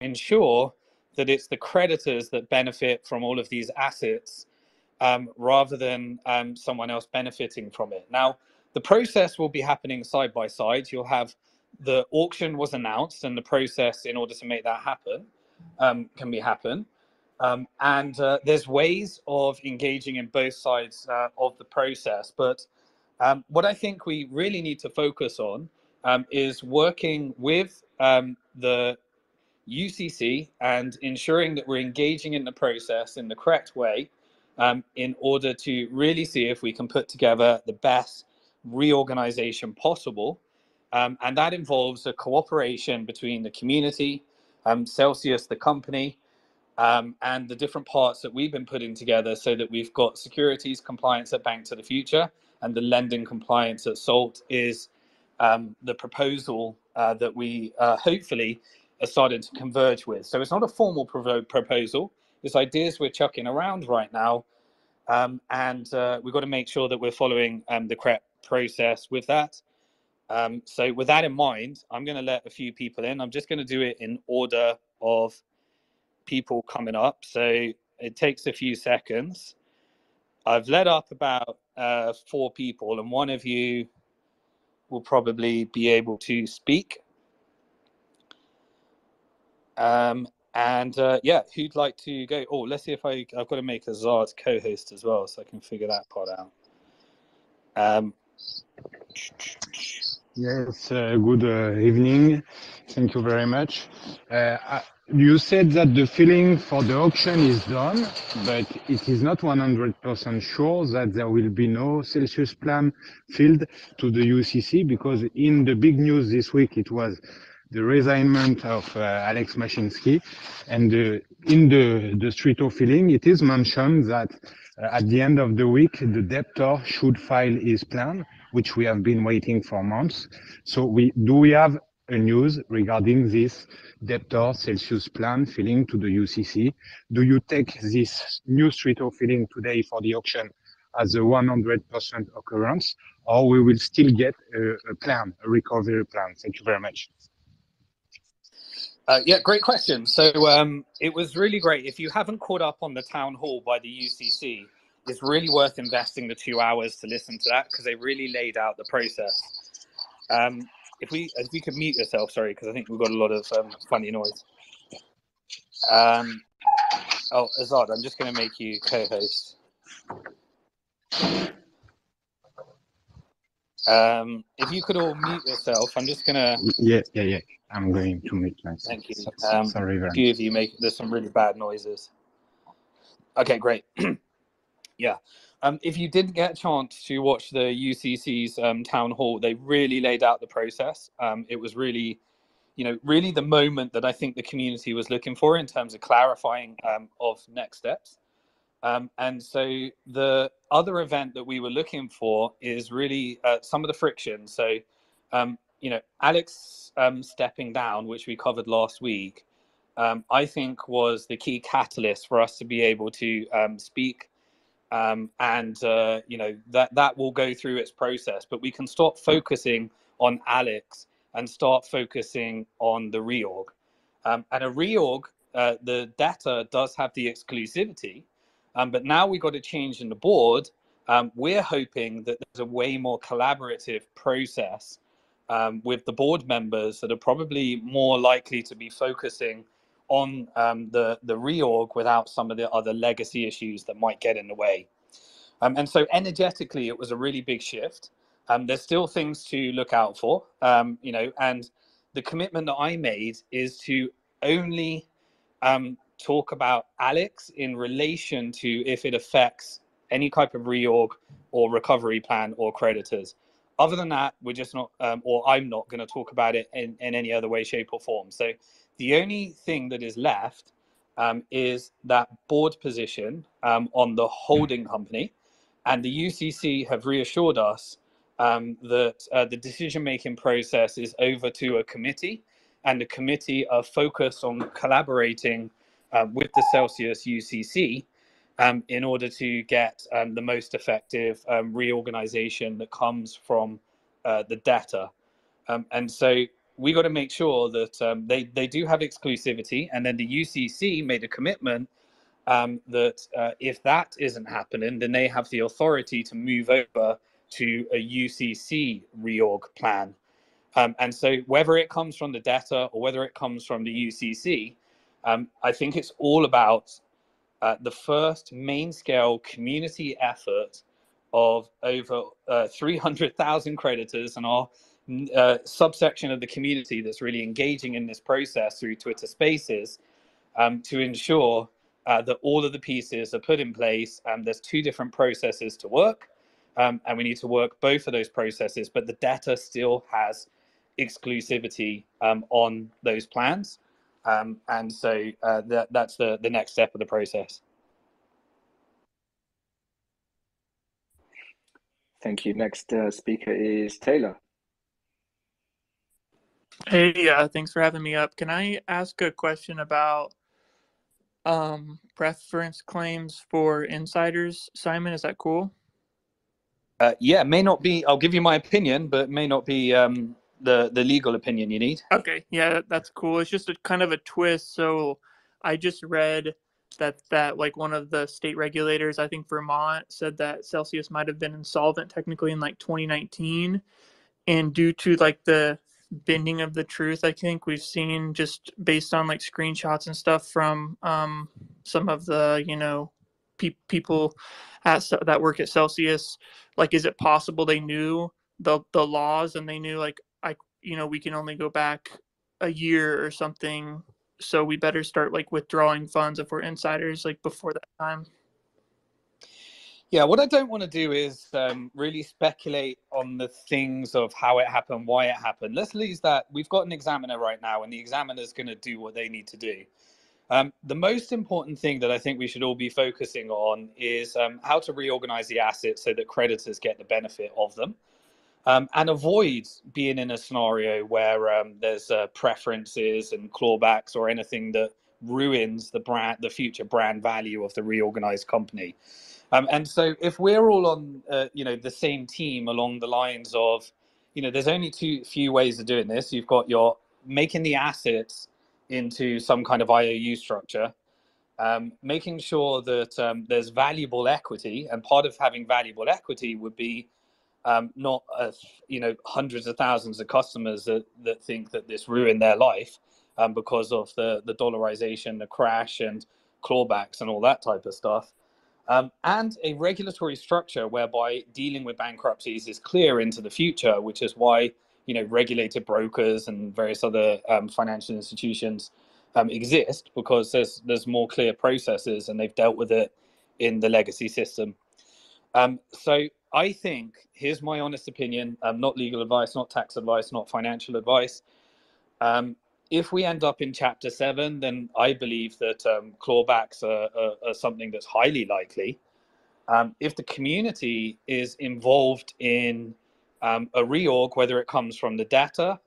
ensure that it's the creditors that benefit from all of these assets um, rather than um, someone else benefiting from it. Now, the process will be happening side by side. You'll have the auction was announced, and the process in order to make that happen um, can be happen. Um, and uh, there's ways of engaging in both sides uh, of the process. But um, what I think we really need to focus on um, is working with the UCC and ensuring that we're engaging in the process in the correct way um, in order to really see if we can put together the best reorganization possible. Um, and that involves a cooperation between the community, um, Celsius, the company, um, and the different parts that we've been putting together so that we've got securities compliance at Bank to the Future and the lending compliance at SALT is um, the proposal uh, that we uh, hopefully are starting to converge with. So it's not a formal pro- proposal. It's ideas we're chucking around right now. Um, and uh, we've got to make sure that we're following um, the correct process with that. Um, so with that in mind, I'm going to let a few people in. I'm just going to do it in order of people coming up. So it takes a few seconds. I've let up about uh, four people, and one of you will probably be able to speak. Um, and uh, yeah, who'd like to go? Oh, let's see if I I've got to make Azad co-host as well, so I can figure that part out. Um, yes, uh, good uh, evening. Thank you very much. Uh, I, you said that the filling for the auction is done, but it is not 100% sure that there will be no Celsius plan filled to the UCC because in the big news this week it was the resignment of uh, Alex Mashinsky and in the, the Stretto filling it is mentioned that uh, at the end of the week the debtor should file his plan which we have been waiting for months. So we do we have a news regarding this debtor Celsius plan filling to the UCC. Do you take this new Stretto filling today for the auction as a 100% occurrence, or we will still get a, a plan, a recovery plan? Thank you very much. Uh, yeah, great question. So um, it was really great. If you haven't caught up on the town hall by the UCC, it's really worth investing the two hours to listen to that because they really laid out the process. Um, if we if we could mute yourself, sorry, because I think we've got a lot of um, funny noise. Um, oh, Azad, I'm just going to make you co-host. Um, if you could all mute yourself, I'm just going to. Yeah, yeah, yeah. I'm going to mute myself. Thank you. Um, sorry, very few of you make there's some really bad noises. Okay, great. yeah. Um, if you didn't get a chance to watch the UCC's um, town hall, they really laid out the process. Um, it was really, you know, really the moment that I think the community was looking for in terms of clarifying um, of next steps. Um, and so the other event that we were looking for is really uh, some of the friction. So, um, you know, Alex stepping down, which we covered last week, I think was the key catalyst for us to be able to speak um, and uh, you know that that will go through its process. But we can stop focusing on Alex and start focusing on the reorg. Um, and a reorg, uh, the debtor does have the exclusivity, um, but now we've got a change in the board. Um, we're hoping that there's a way more collaborative process um, with the board members that are probably more likely to be focusing on um, the the reorg without some of the other legacy issues that might get in the way. Um, and so energetically, it was a really big shift. Um, there's still things to look out for, you know, and the commitment that I made is to only um, talk about Alex in relation to if it affects any type of reorg or recovery plan or creditors. Other than that, we're just not, um, or I'm not going to talk about it in, in any other way, shape, or form. So the only thing that is left um, is that board position um, on the holding company. And the UCC have reassured us um, that uh, the decision making process is over to a committee, and the committee are focused on collaborating uh, with the Celsius UCC um, in order to get um, the most effective reorganization that comes from uh, the debtor. and so we got to make sure that um, they they do have exclusivity, and then the UCC made a commitment um, that uh, if that isn't happening, then they have the authority to move over to a UCC reorg plan. Um, and so, whether it comes from the debtor or whether it comes from the UCC, um, I think it's all about uh, the first main scale community effort of over uh, 300,000 creditors and our uh, subsection of the community that's really engaging in this process through Twitter Spaces um, to ensure uh, that all of the pieces are put in place. There's two different processes to work, um, and we need to work both of those processes, but the debtor still has exclusivity um, on those plans. Um, and so uh, that, that's the, the next step of the process. Thank you. Next uh, speaker is Taylor. Hey, uh, thanks for having me up. Can I ask a question about um, preference claims for insiders? Simon, is that cool? Uh, yeah, may not be. I'll give you my opinion, but may not be um, the the legal opinion you need. Okay, yeah, that's cool. It's just a kind of a twist. So I just read that that like one of the state regulators, I think Vermont, said that Celsius might have been insolvent technically in like 2019, and due to like the bending of the truth, I think we've seen just based on like screenshots and stuff from um, some of the you know pe- people at that work at Celsius. Like, is it possible they knew the the laws and they knew like you know we can only go back a year or something so we better start like withdrawing funds if we're insiders like before that time. Yeah what i don't want to do is um, really speculate on the things of how it happened why it happened. Let's leave that. We've got an examiner right now and the examiner is going to do what they need to do. Um, the most important thing that i think we should all be focusing on is um, how to reorganize the assets so that creditors get the benefit of them um, and avoid being in a scenario where um, there's uh, preferences and clawbacks or anything that ruins the brand, the future brand value of the reorganized company. Um, and so, if we're all on, uh, you know, the same team along the lines of, you know, there's only two few ways of doing this. You've got your making the assets into some kind of IOU structure, um, making sure that um, there's valuable equity, and part of having valuable equity would be um, not uh, you know hundreds of thousands of customers that, that think that this ruined their life um, because of the the dollarization, the crash, and clawbacks and all that type of stuff. Um, and a regulatory structure whereby dealing with bankruptcies is clear into the future, which is why you know regulated brokers and various other um, financial institutions um, exist because there's there's more clear processes and they've dealt with it in the legacy system. Um, so I think, here's my honest opinion, um, not legal advice, not tax advice, not financial advice. Um, if we end up in chapter seven, then I believe that um, clawbacks are, are, are, something that's highly likely. Um, if the community is involved in um, a reorg, whether it comes from the debtor,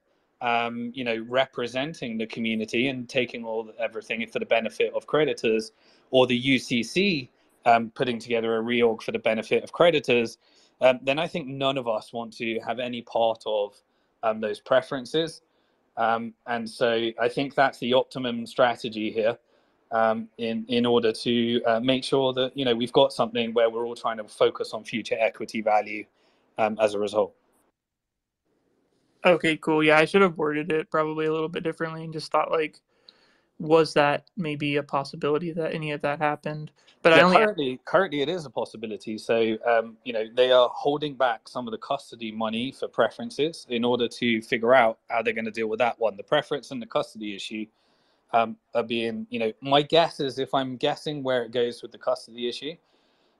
you know, representing the community and taking all everything for the benefit of creditors, or the UCC um, putting together a reorg for the benefit of creditors, um, then I think none of us want to have any part of um, those preferences. Um, and so I think that's the optimum strategy here um, in, in order to uh, make sure that, you know, we've got something where we're all trying to focus on future equity value um, as a result. Okay, cool. Yeah, I should have worded it probably a little bit differently and just thought like, was that maybe a possibility that any of that happened? But yeah, I only currently currently it is a possibility. So um, you know they are holding back some of the custody money for preferences in order to figure out how they're going to deal with that one. The preference and the custody issue um, are being you know my guess is if I'm guessing where it goes with the custody issue.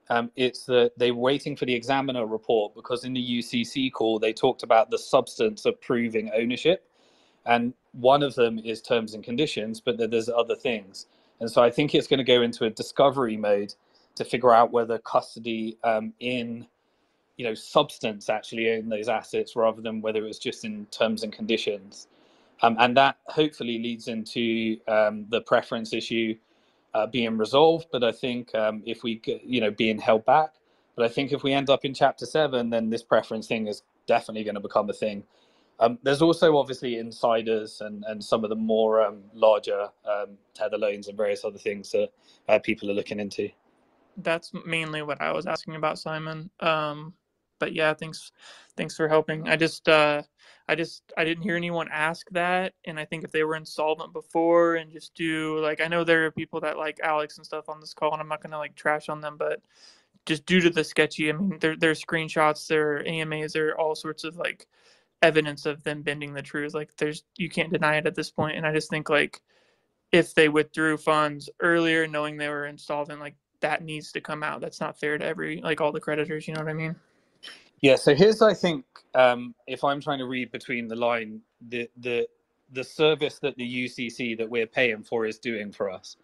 Um, it's that they're waiting for the examiner report because in the UCC call they talked about the substance of proving ownership and one of them is terms and conditions, but there's other things. And so I think it's going to go into a discovery mode to figure out whether custody um, in, you know, substance actually in those assets rather than whether it was just in terms and conditions. Um, and that hopefully leads into um, the preference issue uh, being resolved. But I think um, if we, you know, being held back. But I think if we end up in chapter seven, then this preference thing is definitely going to become a thing Um, there's also obviously insiders and, and some of the more um, larger um, tether loans and various other things that uh, people are looking into. That's mainly what I was asking about, Simon. Um, but yeah, thanks, thanks for helping. I just, uh, I just, I didn't hear anyone ask that, and I think if they were insolvent before and just do like, I know there are people that like Alex and stuff on this call, and I'm not gonna like trash on them, but just due to the sketchy, I mean, their there's screenshots, their AMAs, there are all sorts of like evidence of them bending the truth. Like there's you can't deny it at this point. And I just think like if they withdrew funds earlier knowing they were insolvent, like that needs to come out. That's not fair to every like all the creditors, you know what I mean? Yeah, so here's I think um, if I'm trying to read between the line, the the the service that the UCC that we're paying for is doing for us.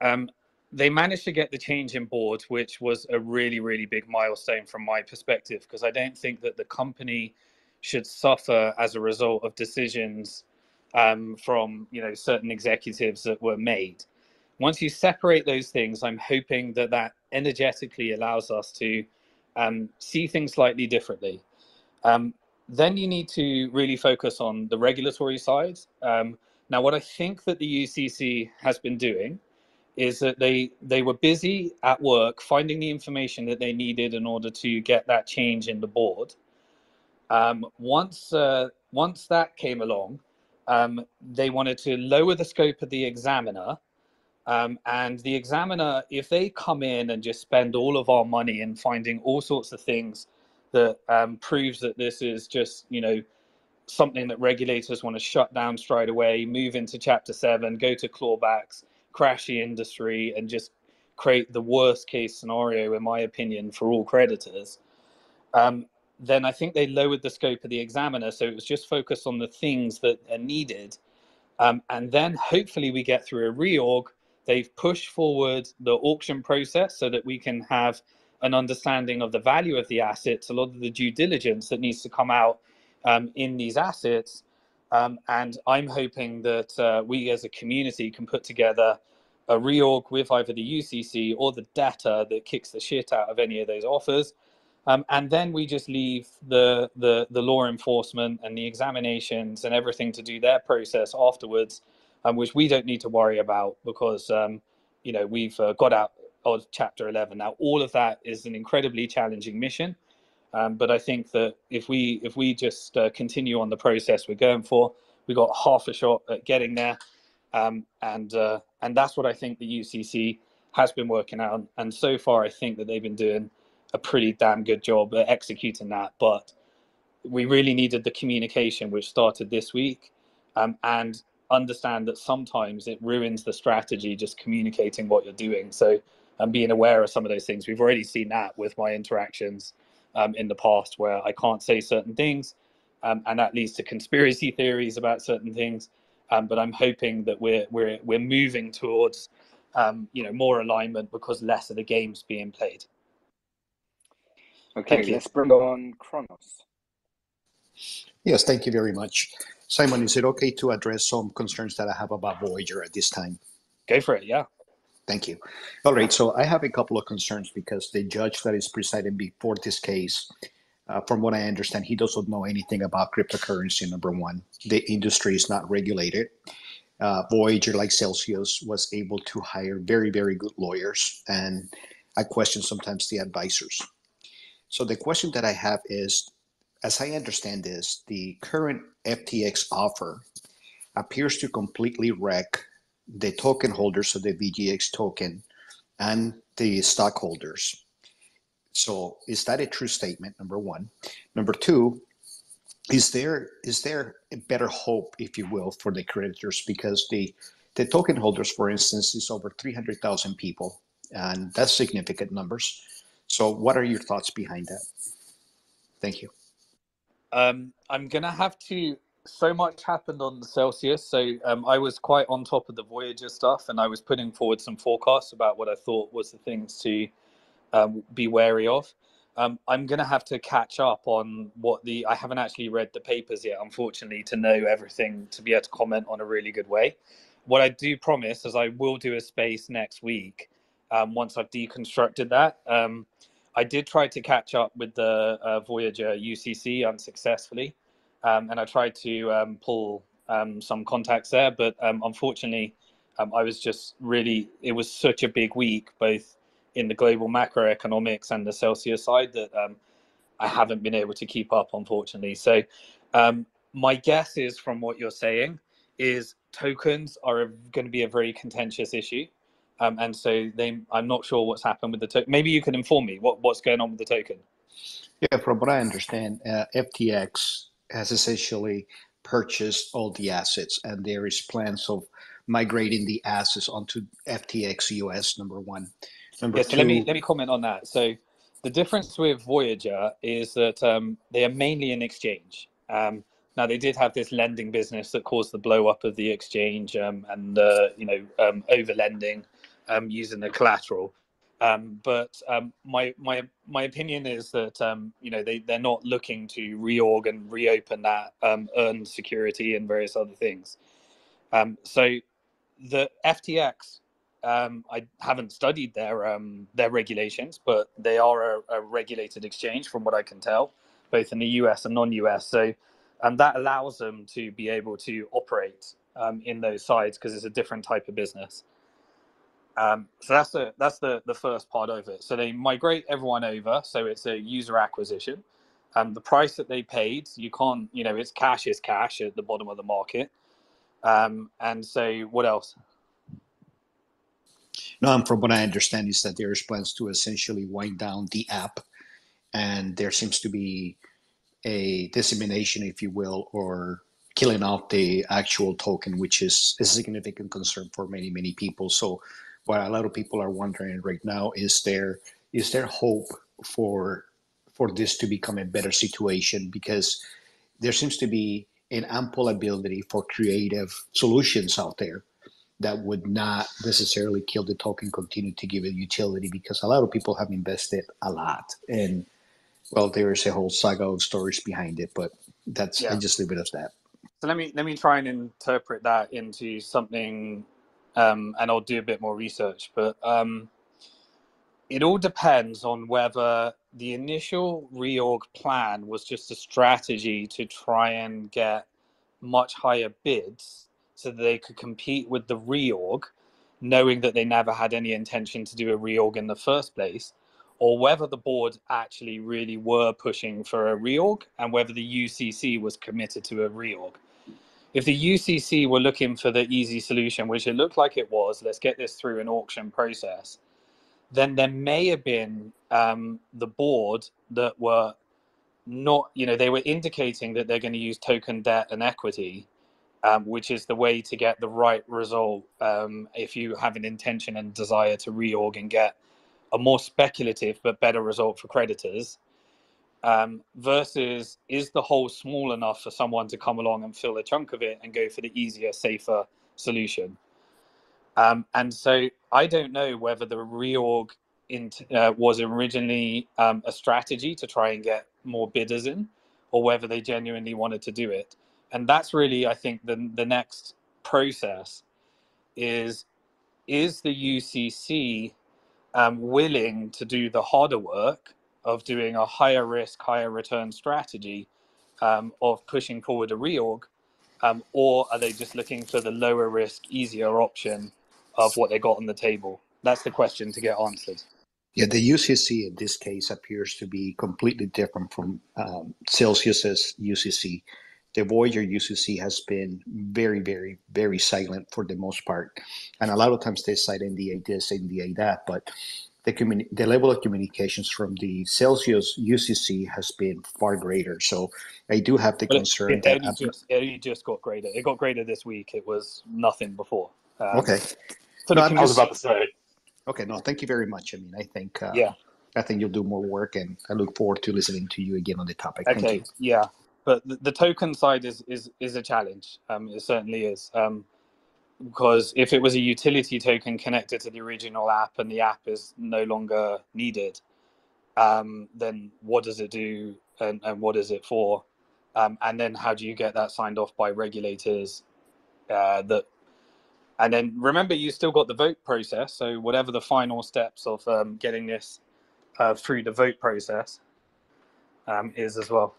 Um, they managed to get the change in board, which was a really, really big milestone from my perspective, because I don't think that the company should suffer as a result of decisions um, from you know certain executives that were made. Once you separate those things, I'm hoping that that energetically allows us to um, see things slightly differently. Um, then you need to really focus on the regulatory side. Um, now, what I think that the UCC has been doing is that they they were busy at work finding the information that they needed in order to get that change in the board. Um, once uh, once that came along, um, they wanted to lower the scope of the examiner. Um, and the examiner, if they come in and just spend all of our money in finding all sorts of things that um, proves that this is just, you know, something that regulators want to shut down straight away, move into Chapter 7, go to clawbacks, crash the industry, and just create the worst case scenario, in my opinion, for all creditors. Um, then I think they lowered the scope of the examiner. So it was just focused on the things that are needed. Um, and then hopefully we get through a reorg. They've pushed forward the auction process so that we can have an understanding of the value of the assets, a lot of the due diligence that needs to come out um, in these assets. Um, and I'm hoping that uh, we as a community can put together a reorg with either the UCC or the debtor that kicks the shit out of any of those offers um, and then we just leave the, the, the law enforcement and the examinations and everything to do their process afterwards, um, which we don't need to worry about because, um, you know, we've uh, got out of Chapter 11. Now, all of that is an incredibly challenging mission. Um, but I think that if we if we just uh, continue on the process we're going for, we've got half a shot at getting there, um, and uh, and that's what I think the UCC has been working on. And so far, I think that they've been doing a pretty damn good job at executing that. But we really needed the communication, which started this week, um, and understand that sometimes it ruins the strategy just communicating what you're doing. So, and being aware of some of those things. We've already seen that with my interactions um, in the past where I can't say certain things, um, and that leads to conspiracy theories about certain things. Um, but I'm hoping that we're we're we're moving towards um, you know more alignment because less of the games being played. Okay, let's bring on Kronos. Yes, thank you very much. Simon, is it okay to address some concerns that I have about Voyager at this time? Go for it, yeah. Thank you. All right, so I have a couple of concerns because the judge that is presiding before this case, uh, from what I understand, he doesn't know anything about cryptocurrency, number one. The industry is not regulated. Uh, Voyager, like Celsius, was able to hire very, very good lawyers, and I question sometimes the advisors. So the question that I have is, as I understand this, the current FTX offer appears to completely wreck the token holders of the VGX token and the stockholders. So is that a true statement? Number one. Number two, is there is there a better hope, if you will, for the creditors because the the token holders, for instance, is over three hundred thousand people, and that's significant numbers. So, what are your thoughts behind that? Thank you. Um, I'm gonna have to. So much happened on the Celsius, so um, I was quite on top of the Voyager stuff, and I was putting forward some forecasts about what I thought was the things to um, be wary of. Um, I'm going to have to catch up on what the. I haven't actually read the papers yet, unfortunately, to know everything to be able to comment on a really good way. What I do promise is I will do a space next week um, once I've deconstructed that. Um, I did try to catch up with the uh, Voyager UCC unsuccessfully. um, and I tried to um, pull um, some contacts there, but um, unfortunately, I was just really. It was such a big week, both in the global macroeconomics and the Celsius side, that I haven't been able to keep up, unfortunately. So, my guess is, from what you're saying, is tokens are going to be a very contentious issue. Um, and so they, I'm not sure what's happened with the token. Maybe you can inform me what, what's going on with the token. Yeah, from what I understand, uh, FTX has essentially purchased all the assets, and there is plans of migrating the assets onto FTX US. Number one. Number yeah, two. so let me let me comment on that. So the difference with Voyager is that um, they are mainly an exchange. Um, now they did have this lending business that caused the blow up of the exchange um, and uh, you know um, over lending um, using the collateral. Um, but um, my my my opinion is that um, you know they they're not looking to reorg and reopen that um, earned security and various other things. Um, so the FTX, um, I haven't studied their um, their regulations, but they are a, a regulated exchange from what I can tell, both in the US and non-US. So and that allows them to be able to operate in those sides because it's a different type of business. Um, so that's the that's the the first part of it. So they migrate everyone over, so it's a user acquisition. Um, the price that they paid, you can't, you know, it's cash is cash at the bottom of the market. Um, and so what else? No, and from what I understand is that there's plans to essentially wind down the app, and there seems to be a dissemination, if you will, or killing off the actual token, which is a significant concern for many many people. So what a lot of people are wondering right now is there is there hope for for this to become a better situation? Because there seems to be an ample ability for creative solutions out there that would not necessarily kill the token continue to give it utility because a lot of people have invested a lot. And well there is a whole saga of stories behind it but that's Yeah. i just leave it as that. So let me let me try and interpret that into something, um, and I'll do a bit more research. But um, it all depends on whether the initial reorg plan was just a strategy to try and get much higher bids so that they could compete with the reorg, knowing that they never had any intention to do a reorg in the first place, or whether the board actually really were pushing for a reorg and whether the UCC was committed to a reorg. If the UCC were looking for the easy solution, which it looked like it was, let's get this through an auction process, then there may have been um, the board that were not, you know, they were indicating that they're going to use token debt and equity, um, which is the way to get the right result um, if you have an intention and desire to reorg and get a more speculative but better result for creditors. Um, versus is the hole small enough for someone to come along and fill a chunk of it and go for the easier, safer solution? Um, and so I don't know whether the reorg int uh, was originally um, a strategy to try and get more bidders in, or whether they genuinely wanted to do it. And that's really, I think, the the next process is is the UCC um, willing to do the harder work of doing a higher risk, higher return strategy um, of pushing forward a reorg, um, or are they just looking for the lower risk, easier option of what they got on the table? That's the question to get answered. Yeah, the UCC in this case appears to be completely different from um, Celsius's UCC. The Voyager UCC has been very, very, very silent for the most part, and a lot of times they cite NDA this, NDA that, but the communi- the level of communications from the Celsius UCC has been far greater. So I do have the But concern it, that only just, it just got greater. It got greater this week. It was nothing before. Um, okay, So No, I'm was about to say. okay, no, thank you very much. I mean, I think uh, yeah. I think you'll do more work, and I look forward to listening to you again on the topic. Thank you. Okay, yeah, but the, the token side is is is a challenge. Um, it certainly is. Um, because if it was a utility token connected to the original app and the app is no longer needed, um, then what does it do and, and what is it for? Um, and then how do you get that signed off by regulators? Uh, that and then remember you still got the vote process. So whatever the final steps of um, getting this uh, through the vote process um, is as well.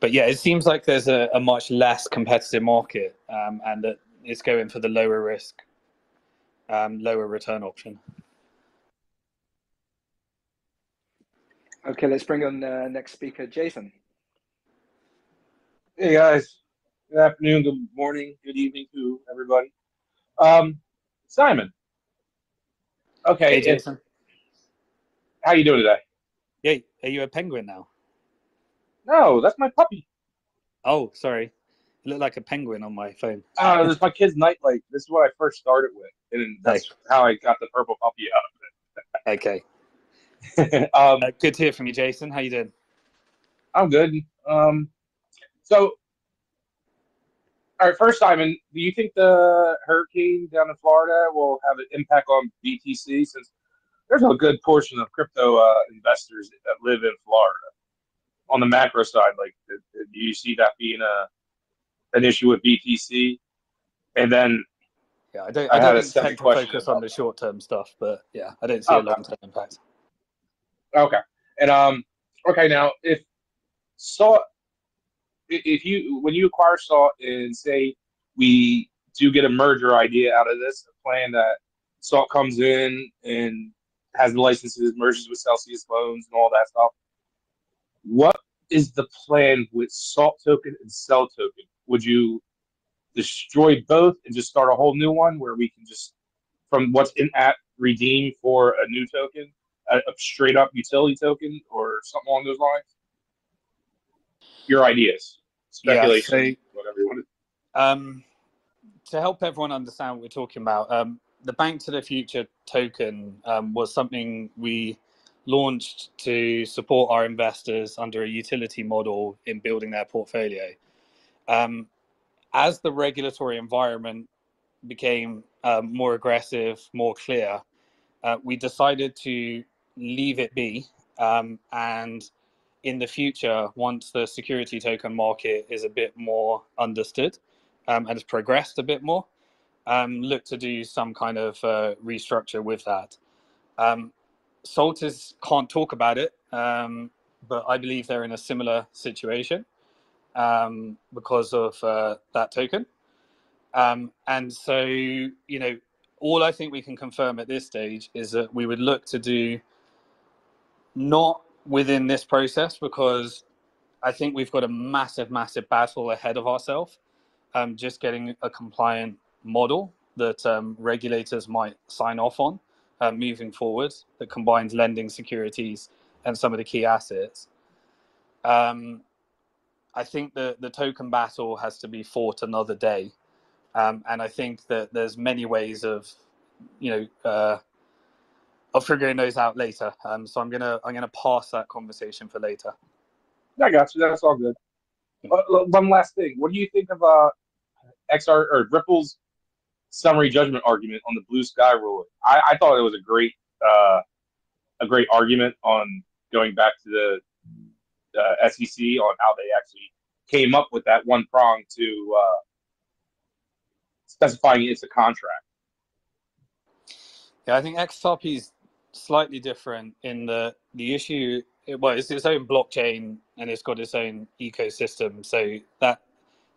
but yeah, it seems like there's a, a much less competitive market, um, and that it's going for the lower risk, um, lower return option. Okay, let's bring on the next speaker, Jason. Hey guys, good afternoon, good morning, good evening to everybody. Um, Simon. Okay, Hey, it's- Jason. how you doing today? Yeah, are you a penguin now? No, that's my puppy. Oh, sorry. You look like a penguin on my phone. Uh, this is my kid's nightlight. This is what I first started with, and that's how I got the purple puppy out of it. Okay. um, Uh, good to hear from you, Jason. How you doing? I'm good. Um, so, all right, first, Simon, do you think the hurricane down in Florida will have an impact on BTC since there's a good portion of crypto uh, investors that live in Florida? On the macro side, like, do you see that being a an issue with BTC? And then, Yeah, I don't. I I, don't second tend to focus on the short term stuff, but yeah, I don't see a long term impact. okay, and um, okay, now if Salt, if you when you acquire Salt and say we do get a merger idea out of this, a plan that Salt comes in and has the licenses, merges with Celsius loans and all that stuff. What is the plan with Salt token and CEL token? Would you destroy both and just start a whole new one where we can just from what's in app redeem for a new token, a, a straight up utility token, or something along those lines? Your ideas, speculation, whatever you want to. Um, to help everyone understand what we're talking about, um, the Bank to the Future token um, was something we launched to support our investors under a utility model in building their portfolio. Um, as the regulatory environment became um, more aggressive, more clear, uh, we decided to leave it be. Um, and in the future, once the security token market is a bit more understood um, and has progressed a bit more, um, look to do some kind of uh, restructure with that. Um, Salters can't talk about it, um, but I believe they're in a similar situation um, because of uh, that token. Um, and so, you know, all I think we can confirm at this stage is that we would look to do not within this process because I think we've got a massive, massive battle ahead of ourselves. Um, just getting a compliant model that um, regulators might sign off on uh, moving forward that combines lending securities and some of the key assets. Um, I think the, the token battle has to be fought another day. Um, and I think that there's many ways of, you know, uh, of figuring those out later. Um, so I'm gonna I'm gonna pass that conversation for later. I got you. That's all good. Uh, one last thing. What do you think of uh, XR or Ripple's summary judgment argument on the blue sky ruling? I, I thought it was a great uh, a great argument on going back to the uh, SEC on how they actually came up with that one prong to uh, specifying it's a contract. Yeah, I think XRP is slightly different in the the issue. It, well, it's its own blockchain and it's got its own ecosystem, so that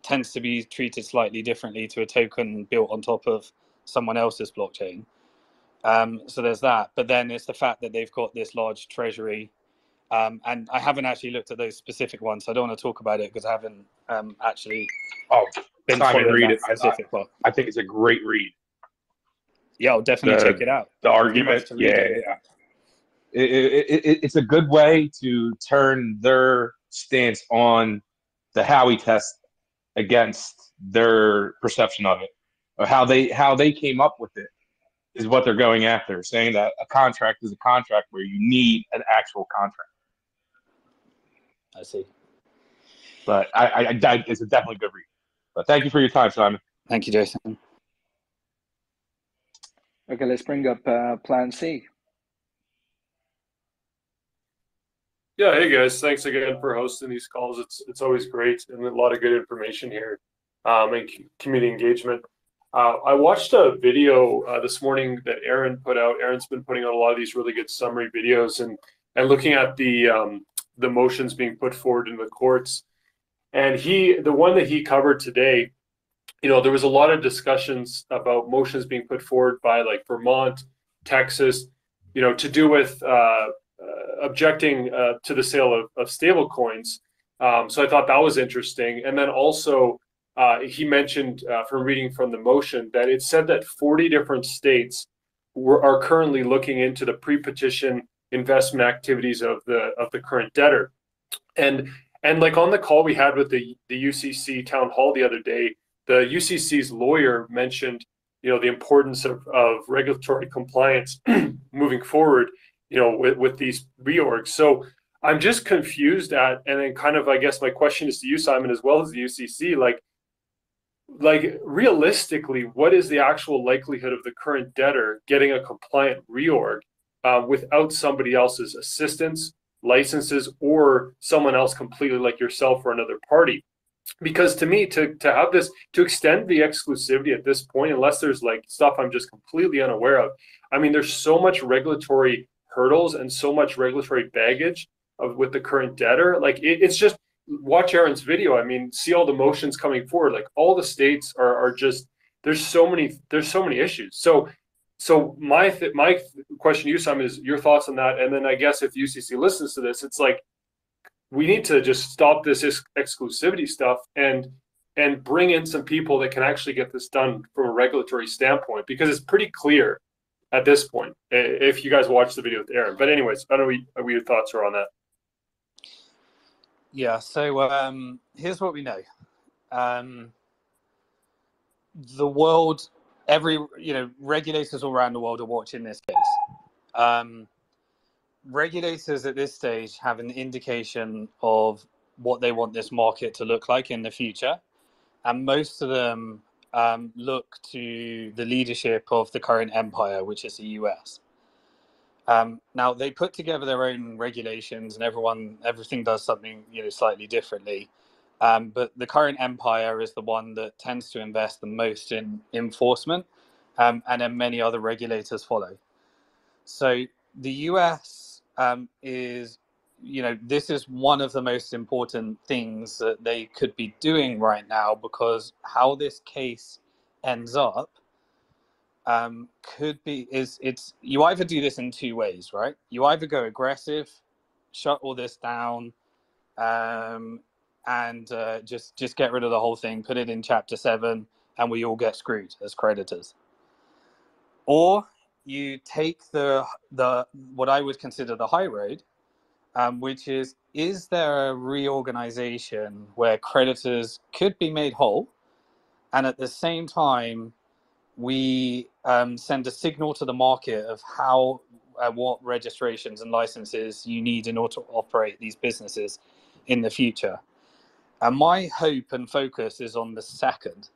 tends to be treated slightly differently to a token built on top of someone else's blockchain. Um, so there's that, but then it's the fact that they've got this large treasury, um, and I haven't actually looked at those specific ones. So I don't want to talk about it because I haven't um, actually Oh, been Simon, read it. I- specific one. I think it's a great read. Yeah, I'll definitely The- check it out. the argument. Yeah, it. yeah. It, it, it, it's a good way to turn their stance on the Howey test against their perception of it, or how they how they came up with it, is what they're going after, saying that a contract is a contract where you need an actual contract. I see. But I, I, I it's a definitely good read. But thank you for your time, Simon. Thank you, Jason. Okay, let's bring up uh, Plan C. Yeah, hey guys, thanks again for hosting these calls. It's it's always great and a lot of good information here, um, and community engagement. Uh, I watched a video uh, this morning that Aaron put out. Aaron's been putting out a lot of these really good summary videos and and looking at the um, the motions being put forward in the courts. And he, the one that he covered today, you know, there was a lot of discussions about motions being put forward by like Vermont, Texas, you know, to do with uh, uh, objecting uh, to the sale of, of stable coins. Um, so I thought that was interesting. And then also, uh, he mentioned uh, from reading from the motion that it said that 40 different states were, are currently looking into the pre-petition investment activities of the of the current debtor. And and like on the call we had with the the UCC town hall the other day, the UCC's lawyer mentioned you know the importance of, of regulatory compliance moving forward you know with, with these reorgs so i'm just confused at and then kind of i guess my question is to you simon as well as the ucc like like realistically what is the actual likelihood of the current debtor getting a compliant reorg uh, without somebody else's assistance licenses or someone else completely like yourself or another party. Because to me to to have this to extend the exclusivity at this point unless there's like stuff i'm just completely unaware of i mean there's so much regulatory hurdles and so much regulatory baggage of with the current debtor. Like it, it's just watch aaron's video. I mean see all the motions coming forward. Like all the states are are just there's so many there's so many issues. So so my th- my question to you simon is your thoughts on that. And then i guess if ucc listens to this it's like we need to just stop this ex- exclusivity stuff and and bring in some people that can actually get this done from a regulatory standpoint because it's pretty clear at this point if you guys watch the video with aaron. But anyways i don't know what your thoughts are on that. Yeah so um here's what we know. Um the world every you know regulators all around the world are watching this case um regulators at this stage have an indication of what they want this market to look like in the future. And most of them um, look to the leadership of the current empire, which is the US. Um, now they put together their own regulations, and everyone everything does something you know slightly differently. Um, but the current empire is the one that tends to invest the most in enforcement, um, and then many other regulators follow. So the US um, is you know this is one of the most important things that they could be doing right now because how this case ends up um, could be is it's you either do this in two ways right you either go aggressive shut all this down um, and uh, just just get rid of the whole thing put it in chapter 7 and we all get screwed as creditors or you take the the what I would consider the high road, um, which is is there a reorganization where creditors could be made whole, and at the same time, we um, send a signal to the market of how uh, what registrations and licenses you need in order to operate these businesses in the future. And my hope and focus is on the second.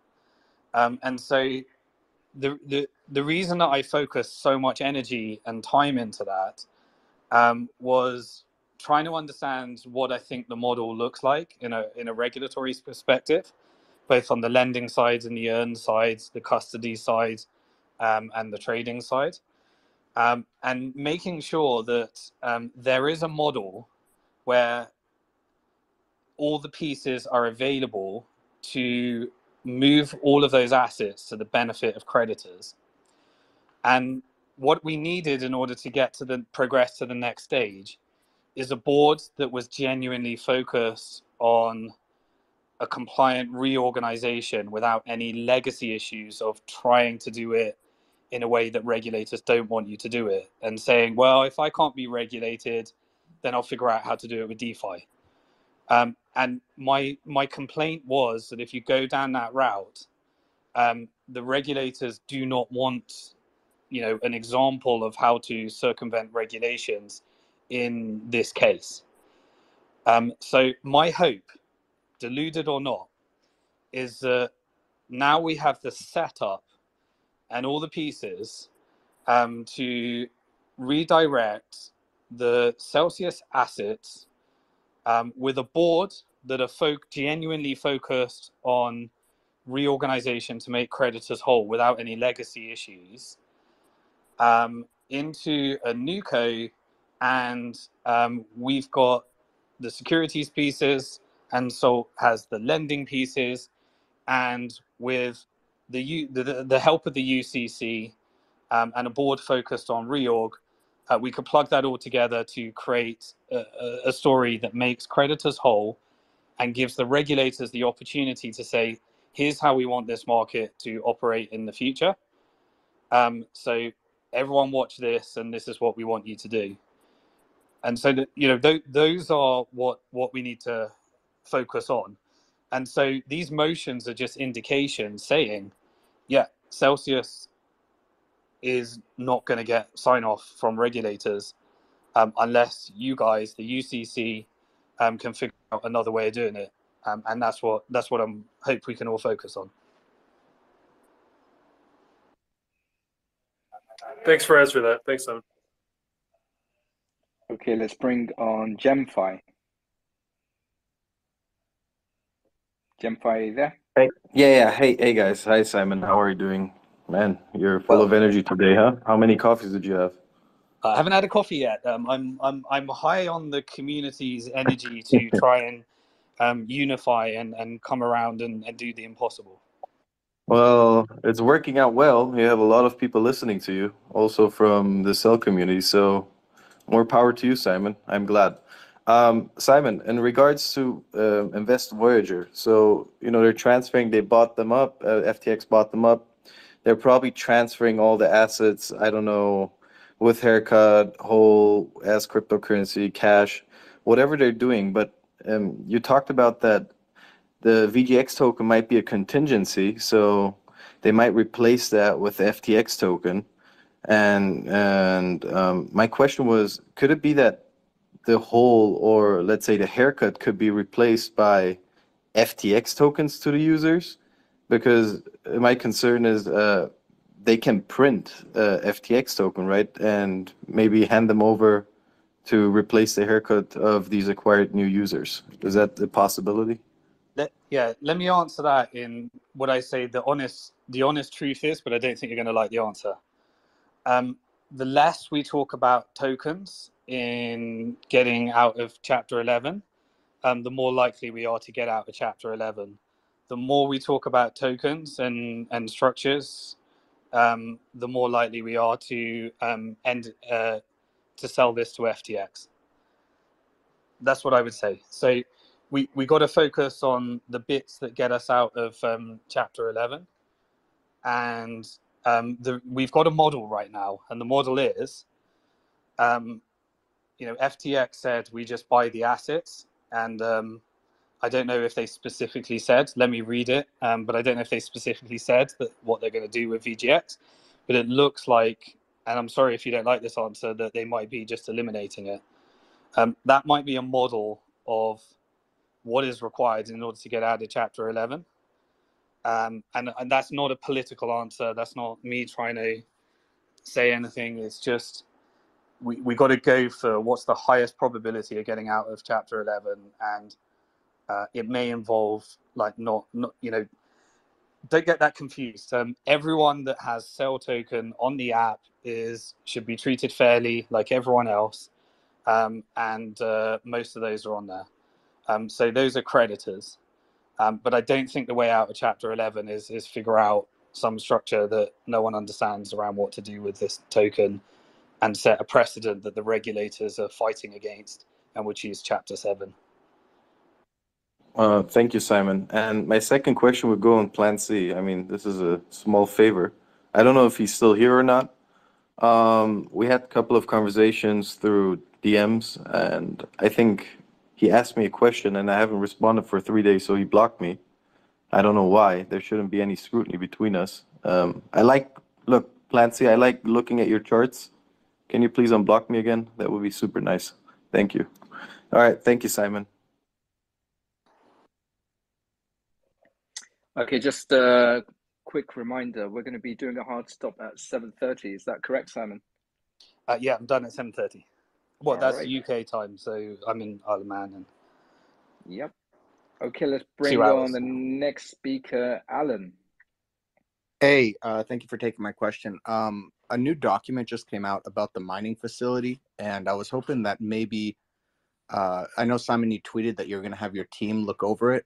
Um, and so the, the the reason that I focused so much energy and time into that um, was trying to understand what I think the model looks like in a in a regulatory perspective, both on the lending sides and the earn sides, the custody side, um, and the trading side, um, and making sure that um, there is a model where all the pieces are available to move all of those assets to the benefit of creditors. And what we needed in order to get to the progress to the next stage is a board that was genuinely focused on a compliant reorganization without any legacy issues of trying to do it in a way that regulators don't want you to do it and saying, well, if I can't be regulated, then I'll figure out how to do it with DeFi. Um, and my my complaint was that if you go down that route, um, the regulators do not want, you know, an example of how to circumvent regulations in this case. Um, so my hope, deluded or not, is that now we have the setup and all the pieces um, to redirect the Celsius assets um, with a board that are folk genuinely focused on reorganization to make creditors whole without any legacy issues um, into a new co and um, we've got the securities pieces and so has the lending pieces, and with the the, the help of the UCC um, and a board focused on reorg, uh, we could plug that all together to create a, a story that makes creditors whole and gives the regulators the opportunity to say, here's how we want this market to operate in the future. Um, so everyone watch this, and this is what we want you to do. And so, you know, th- those are what what we need to focus on. And so these motions are just indications saying, yeah, Celsius is not going to get sign off from regulators um, unless you guys, the UCC, um, can figure out another way of doing it. Um, and that's what that's what I'm hope we can all focus on. Thanks for answering that. Thanks, Simon. Okay, let's bring on GemFi. GemFi, are you there? Hey, yeah, yeah. Hey, hey, guys. Hi, Simon. How are you doing? Man, you're full Well- of energy today, huh? How many coffees did you have? I haven't had a coffee yet. Um, I'm I'm I'm high on the community's energy to try and um, unify and, and come around and, and do the impossible. Well, it's working out well. You have a lot of people listening to you, also from the cell community. So, more power to you, Simon. I'm glad. Um, Simon, in regards to uh, Invest Voyager, so you know they're transferring. They bought them up. Uh, FTX bought them up. They're probably transferring all the assets. I don't know, with haircut, whole as cryptocurrency, cash, whatever they're doing. But um, you talked about that the VGX token might be a contingency, so they might replace that with the FTX token. And and um, my question was, could it be that the whole, or let's say the haircut, could be replaced by FTX tokens to the users? Because my concern is uh, they can print a FTX token, right, and maybe hand them over to replace the haircut of these acquired new users. Is that a possibility? Let, yeah, let me answer that in what I say the honest the honest truth is, but I don't think you're going to like the answer. Um, the less we talk about tokens in getting out of Chapter 11, um, the more likely we are to get out of Chapter 11. The more we talk about tokens and and structures, um, the more likely we are to um, end uh, to sell this to FTX. That's what I would say. So we we got to focus on the bits that get us out of um, chapter 11 and um, the, we've got a model right now and the model is um, you know ftx said we just buy the assets and um, i don't know if they specifically said let me read it um, but i don't know if they specifically said that what they're going to do with vgx but it looks like and i'm sorry if you don't like this answer that they might be just eliminating it. Um, that might be a model of what is required in order to get out of chapter 11 um, and, and that's not a political answer. That's not me trying to say anything. It's just we, we got to go for what's the highest probability of getting out of chapter 11 and uh, it may involve like not not you know don't get that confused um, everyone that has CEL token on the app is should be treated fairly like everyone else um, and uh, most of those are on there um, so those are creditors. Um, but I don't think the way out of Chapter 11 is is figure out some structure that no one understands around what to do with this token, and set a precedent that the regulators are fighting against and would choose Chapter 7. Uh, thank you, Simon. And my second question would go on Plan C. I mean, this is a small favor. I don't know if he's still here or not. Um, we had a couple of conversations through DMs, and I think he asked me a question, and I haven't responded for three days, so he blocked me. I don't know why. There shouldn't be any scrutiny between us. Um, I like, look, Plan C, I like looking at your charts. Can you please unblock me again? That would be super nice. Thank you. All right. Thank you, Simon. Okay, just a quick reminder, we're going to be doing a hard stop at 7.30. Is that correct, Simon? Uh, yeah, I'm done at 7.30. Well, All that's right. UK time, so I'm in Isle of Man. And Yep. Okay, let's bring Two on the next speaker, Alan. Hey, uh, thank you for taking my question. Um, a new document just came out about the mining facility, and I was hoping that maybe Uh, I know Simon, you tweeted that you're going to have your team look over it.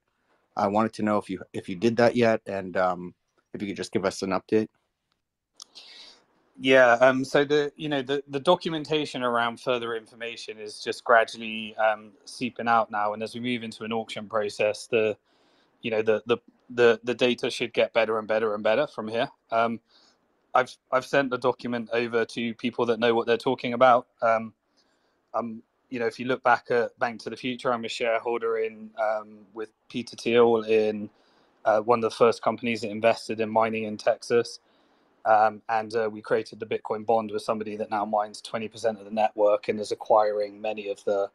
I wanted to know if you if you did that yet, and um, if you could just give us an update. Yeah, um, so the you know the, the documentation around further information is just gradually um, seeping out now, and as we move into an auction process, the you know the the the, the data should get better and better and better from here. Um, I've I've sent the document over to people that know what they're talking about. Um, um, you know, if you look back at Bank to the Future, I'm a shareholder in um, with Peter Thiel in uh, one of the first companies that invested in mining in Texas. Um, and uh, we created the Bitcoin bond with somebody that now mines 20% of the network and is acquiring many of the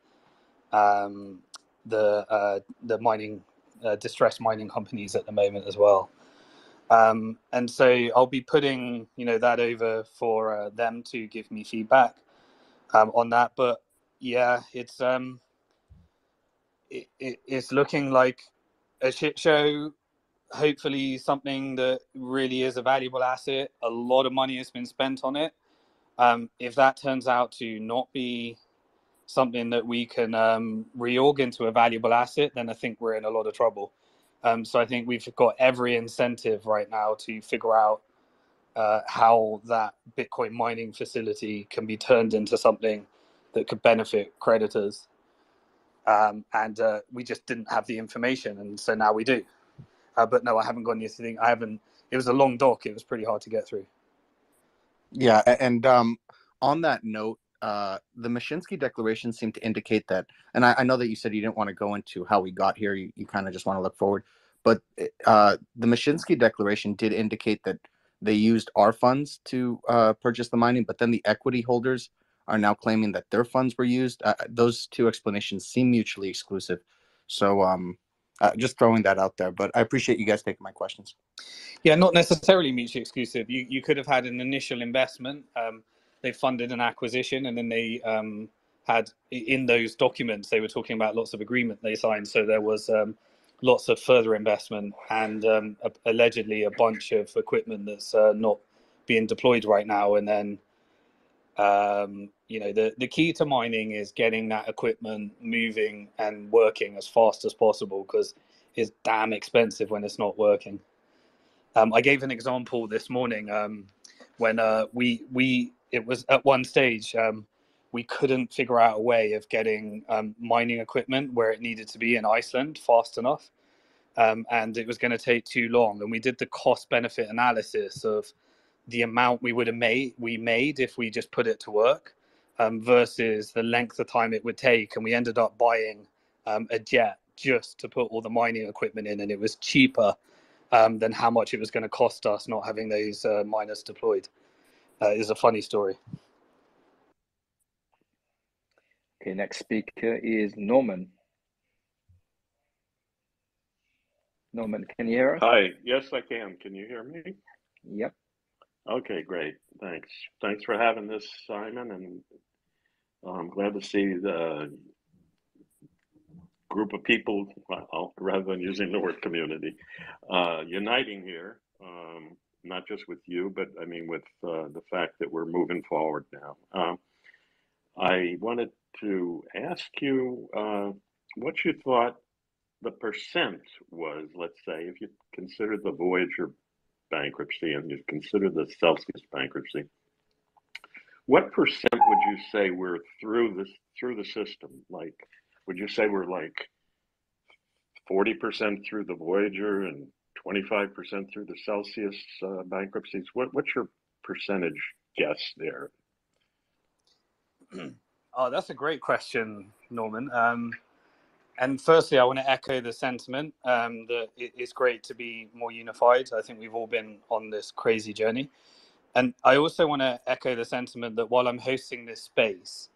um, the uh, the mining uh, distressed mining companies at the moment as well. Um, and so I'll be putting you know that over for uh, them to give me feedback um, on that. But yeah, it's um, it, it, it's looking like a shit show hopefully something that really is a valuable asset. A lot of money has been spent on it. Um, if that turns out to not be something that we can um, reorg into a valuable asset, then I think we're in a lot of trouble. Um, so I think we've got every incentive right now to figure out uh, how that Bitcoin mining facility can be turned into something that could benefit creditors. Um, and uh, we just didn't have the information, and so now we do. Uh, but no, I haven't gone anything. I haven't. It was a long doc. It was pretty hard to get through. Yeah, and um, on that note, uh, the Mashinsky Declaration seemed to indicate that, and I, I, know that you said you didn't want to go into how we got here. You, you kind of just want to look forward, but uh, the Mashinsky Declaration did indicate that they used our funds to uh, purchase the mining, but then the equity holders are now claiming that their funds were used. Uh, those two explanations seem mutually exclusive. So, um, uh, just throwing that out there, but I appreciate you guys taking my questions. Yeah, not necessarily mutually exclusive. You you could have had an initial investment. Um, they funded an acquisition, and then they um, had in those documents they were talking about lots of agreement they signed. So there was um, lots of further investment and um, a, allegedly a bunch of equipment that's uh, not being deployed right now. And then um, you know the the key to mining is getting that equipment moving and working as fast as possible because it's damn expensive when it's not working. Um, i gave an example this morning um, when uh, we we it was at one stage um, we couldn't figure out a way of getting um, mining equipment where it needed to be in iceland fast enough um, and it was going to take too long and we did the cost benefit analysis of the amount we would have made we made if we just put it to work um, versus the length of time it would take. And we ended up buying um, a jet just to put all the mining equipment in, and it was cheaper um, than how much it was going to cost us not having those uh, miners deployed. Uh, is a funny story. Okay, next speaker is Norman. Norman, can you hear us? Hi, yes, I can. Can you hear me? Yep. Okay, great. Thanks. Thanks for having this, Simon, and I'm glad to see the group of people, well, rather than using the word community, uh, uniting here, um, not just with you, but I mean with uh, the fact that we're moving forward now. Um, I wanted to ask you uh, what you thought the percent was, let's say, if you consider the Voyager bankruptcy and you consider the Celsius bankruptcy, what percent would you say we're through this through the system? Like, would you say we're like forty percent through the Voyager and twenty five percent through the Celsius uh, bankruptcies? What what's your percentage guess there? Oh, that's a great question, Norman. Um, and firstly, I want to echo the sentiment um, that it is great to be more unified. I think we've all been on this crazy journey. And I also want to echo the sentiment that while I'm hosting this space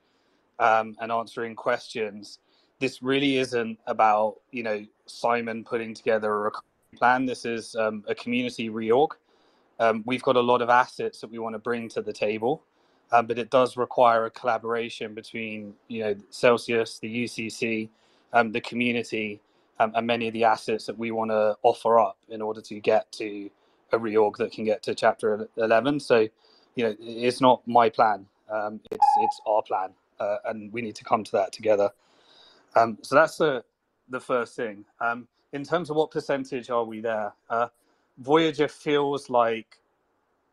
um, and answering questions, this really isn't about you know Simon putting together a plan. This is um, a community reorg. Um, we've got a lot of assets that we want to bring to the table, um, but it does require a collaboration between you know Celsius, the UCC, um, the community, um, and many of the assets that we want to offer up in order to get to a reorg that can get to chapter 11 so you know it's not my plan um, it's it's our plan uh, and we need to come to that together Um, so that's the the first thing. Um, in terms of what percentage are we there? Uh, Voyager feels like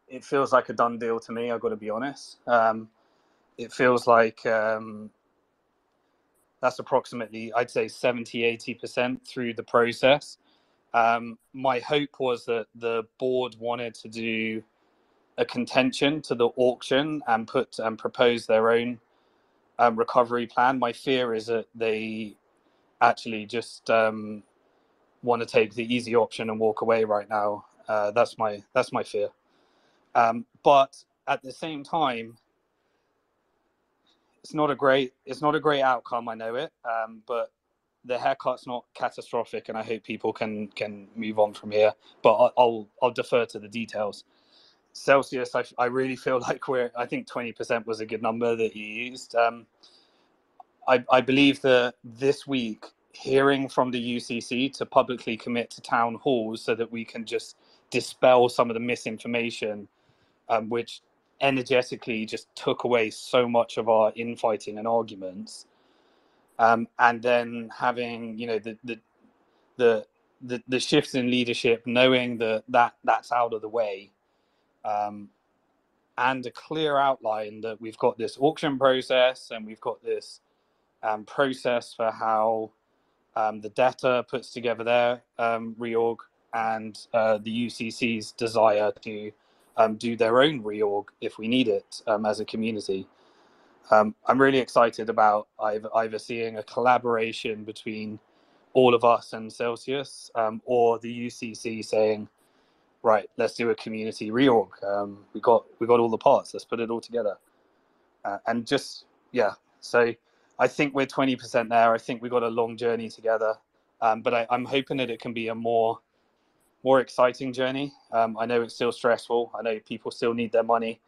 it feels like a done deal to me. I've got to be honest. Um, it feels like um, that's approximately, I'd say, 70, 80% through the process. Um, my hope was that the board wanted to do a contention to the auction and put and propose their own um, recovery plan. My fear is that they actually just um, want to take the easy option and walk away right now. Uh, that's my that's my fear. Um, but at the same time, it's not a great it's not a great outcome. I know it, um, but the haircut's not catastrophic, and I hope people can can move on from here. But I'll I'll, I'll defer to the details. Celsius, I, I really feel like we're. I think twenty percent was a good number that you used. Um, I I believe that this week hearing from the UCC to publicly commit to town halls so that we can just dispel some of the misinformation, um, which energetically just took away so much of our infighting and arguments. Um, and then having you know the the the the, the shifts in leadership, knowing that that that's out of the way, um, and a clear outline that we've got this auction process and we've got this um, process for how um, the debtor puts together their um, reorg and uh, the UCC's desire to um, do their own reorg if we need it um, as a community. Um, I'm really excited about either, either, seeing a collaboration between all of us and Celsius um, or the UCC saying, right, let's do a community reorg. Um, we got we got all the parts. Let's put it all together. Uh, and just yeah, so I think we're 20% there. I think we've got a long journey together, um, but I, am hoping that it can be a more more exciting journey. Um, I know it's still stressful. I know people still need their money,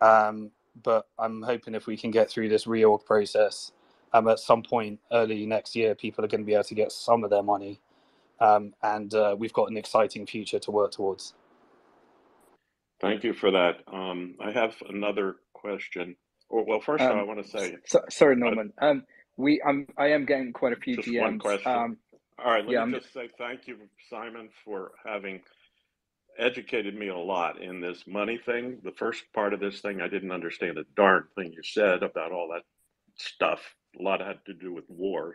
um, but I'm hoping if we can get through this reorg process, um, at some point early next year, people are going to be able to get some of their money, um, and uh, we've got an exciting future to work towards. Thank you for that. Um, I have another question. Well, first all, I want to say. So, sorry, Norman. Um, we, I'm, I am getting quite a few just DMs. One question. All right, let yeah, me I'm just say thank you, Simon, for having educated me a lot in this money thing. The first part of this thing, I didn't understand a darn thing you said about all that stuff. A lot had to do with war,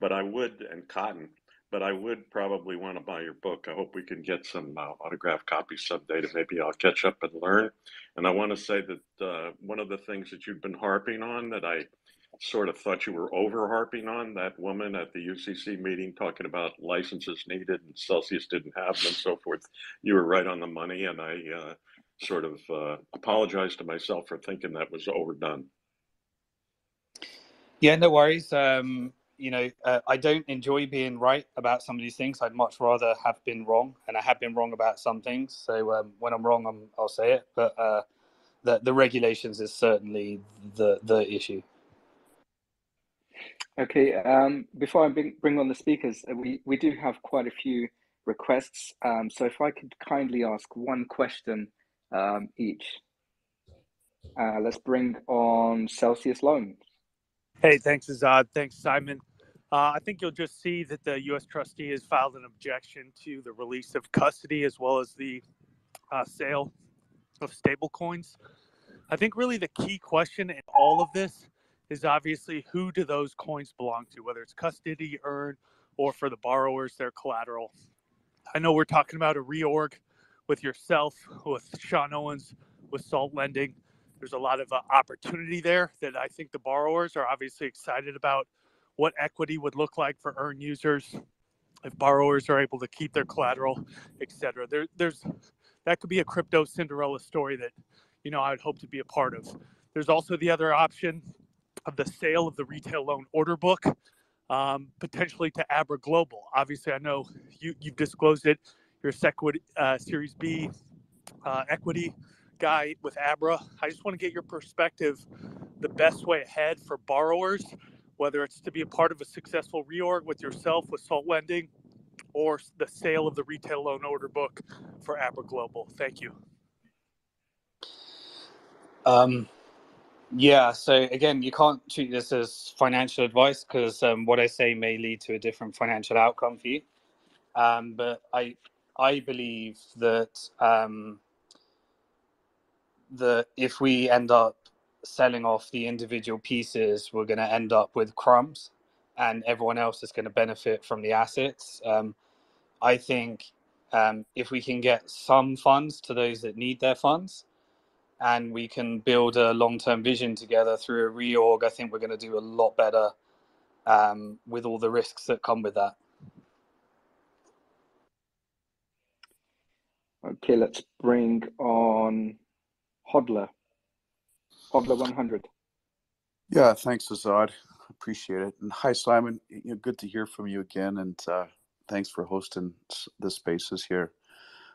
but I would, and cotton, but I would probably want to buy your book. I hope we can get some uh, autographed copies someday to maybe I'll catch up and learn. And I want to say that uh, one of the things that you've been harping on that I sort of thought you were over harping on that woman at the UCC meeting talking about licenses needed and Celsius didn't have them and so forth. You were right on the money, and I uh, sort of uh, apologized to myself for thinking that was overdone. Yeah, no worries. Um, you know, uh, I don't enjoy being right about some of these things. I'd much rather have been wrong, and I have been wrong about some things. So um, when I'm wrong, I'm, I'll say it. But uh, the the regulations is certainly the the issue. Okay, um, before I bring, bring on the speakers, uh, we, we do have quite a few requests. Um, so if I could kindly ask one question um, each. Uh, let's bring on Celsius Loans. Hey, thanks, Azad. Thanks, Simon. Uh, I think you'll just see that the U.S. trustee has filed an objection to the release of custody as well as the uh, sale of stablecoins. I think really the key question in all of this is obviously who do those coins belong to, whether it's custody, earn, or for the borrowers, their collateral. I know we're talking about a reorg with yourself, with Sean Owens, with Salt Lending. There's a lot of uh, opportunity there that I think the borrowers are obviously excited about what equity would look like for earn users if borrowers are able to keep their collateral, et cetera. There, there's that could be a crypto Cinderella story that you know I'd hope to be a part of. There's also the other option of the sale of the retail loan order book, um, potentially to Abra Global. Obviously, I know you, you've disclosed it. You're a Sequid, uh, Series B uh, equity guy with Abra. I just want to get your perspective the best way ahead for borrowers, whether it's to be a part of a successful reorg with yourself with Salt Lending or the sale of the retail loan order book for Abra Global. Thank you. Um, Yeah, so again, you can't treat this as financial advice because um, what I say may lead to a different financial outcome for you. Um, but I, I believe that um, that if we end up selling off the individual pieces, we're going to end up with crumbs, and everyone else is going to benefit from the assets. Um, I think um, if we can get some funds to those that need their funds, and we can build a long-term vision together through a reorg, I think we're going to do a lot better um, with all the risks that come with that. Okay, let's bring on Hodler. Hodler 100. Yeah, thanks, Azad. Appreciate it. And hi, Simon. You know, good to hear from you again. And uh, thanks for hosting the spaces here.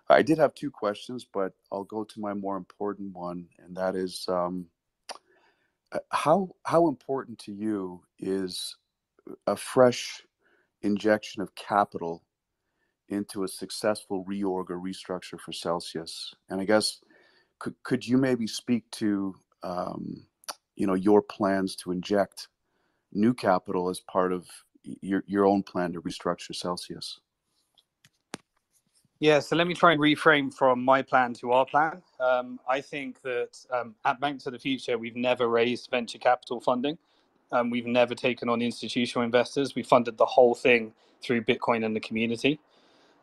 I did have two questions, but I'll go to my more important one, and that is um, uh, how how important to you is a fresh injection of capital into a successful reorg or restructure for Celsius? And I guess could could you maybe speak to um, you know your plans to inject new capital as part of your your own plan to restructure Celsius? Yeah, so let me try and reframe from my plan to our plan. Um, I think that um, at Bank to the Future, we've never raised venture capital funding. Um, we've never taken on institutional investors. We funded the whole thing through Bitcoin and the community.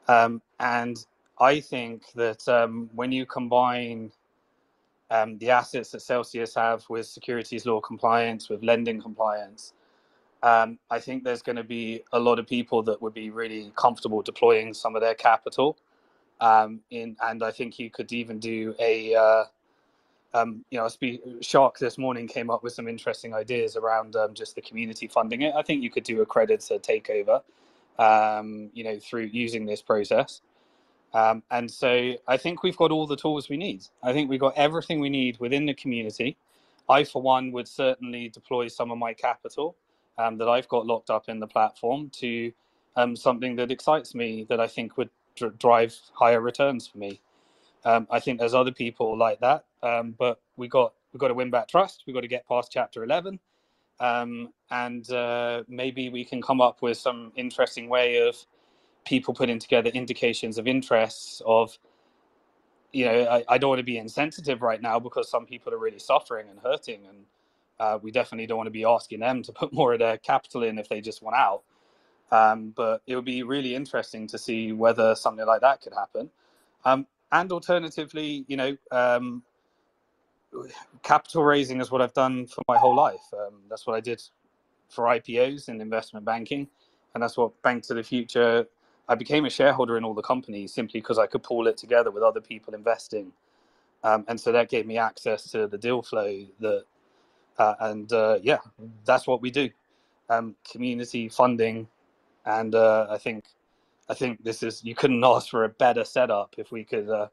Um, and I think that um, when you combine um, the assets that Celsius have with securities law compliance, with lending compliance, I think there's going to be a lot of people that would be really comfortable deploying some of their capital. Um, in and I think you could even do a, uh, um, you know, Shark this morning came up with some interesting ideas around um, just the community funding it. I think you could do a creditor takeover, um, you know, through using this process. Um, and so I think we've got all the tools we need. I think we've got everything we need within the community. I, for one, would certainly deploy some of my capital um, that I've got locked up in the platform to something that excites me that I think would dr- drive higher returns for me. Um, I think there's other people like that, um, but we got we got to win back trust. We got to get past chapter 11, um, and uh, maybe we can come up with some interesting way of people putting together indications of interests of you know I, I, don't want to be insensitive right now because some people are really suffering and hurting and uh, we definitely don't want to be asking them to put more of their capital in if they just want out um, but it would be really interesting to see whether something like that could happen. Um, and alternatively you know um, capital raising is what i've done for my whole life. Um, that's what i did for ipos in investment banking. And that's what bank to the future I became a shareholder in all the companies simply because I could pull it together with other people investing, um, and so that gave me access to the deal flow. That uh, and uh, yeah, that's what we do, um, community funding, and uh, I think I think this is you couldn't ask for a better setup if we could uh,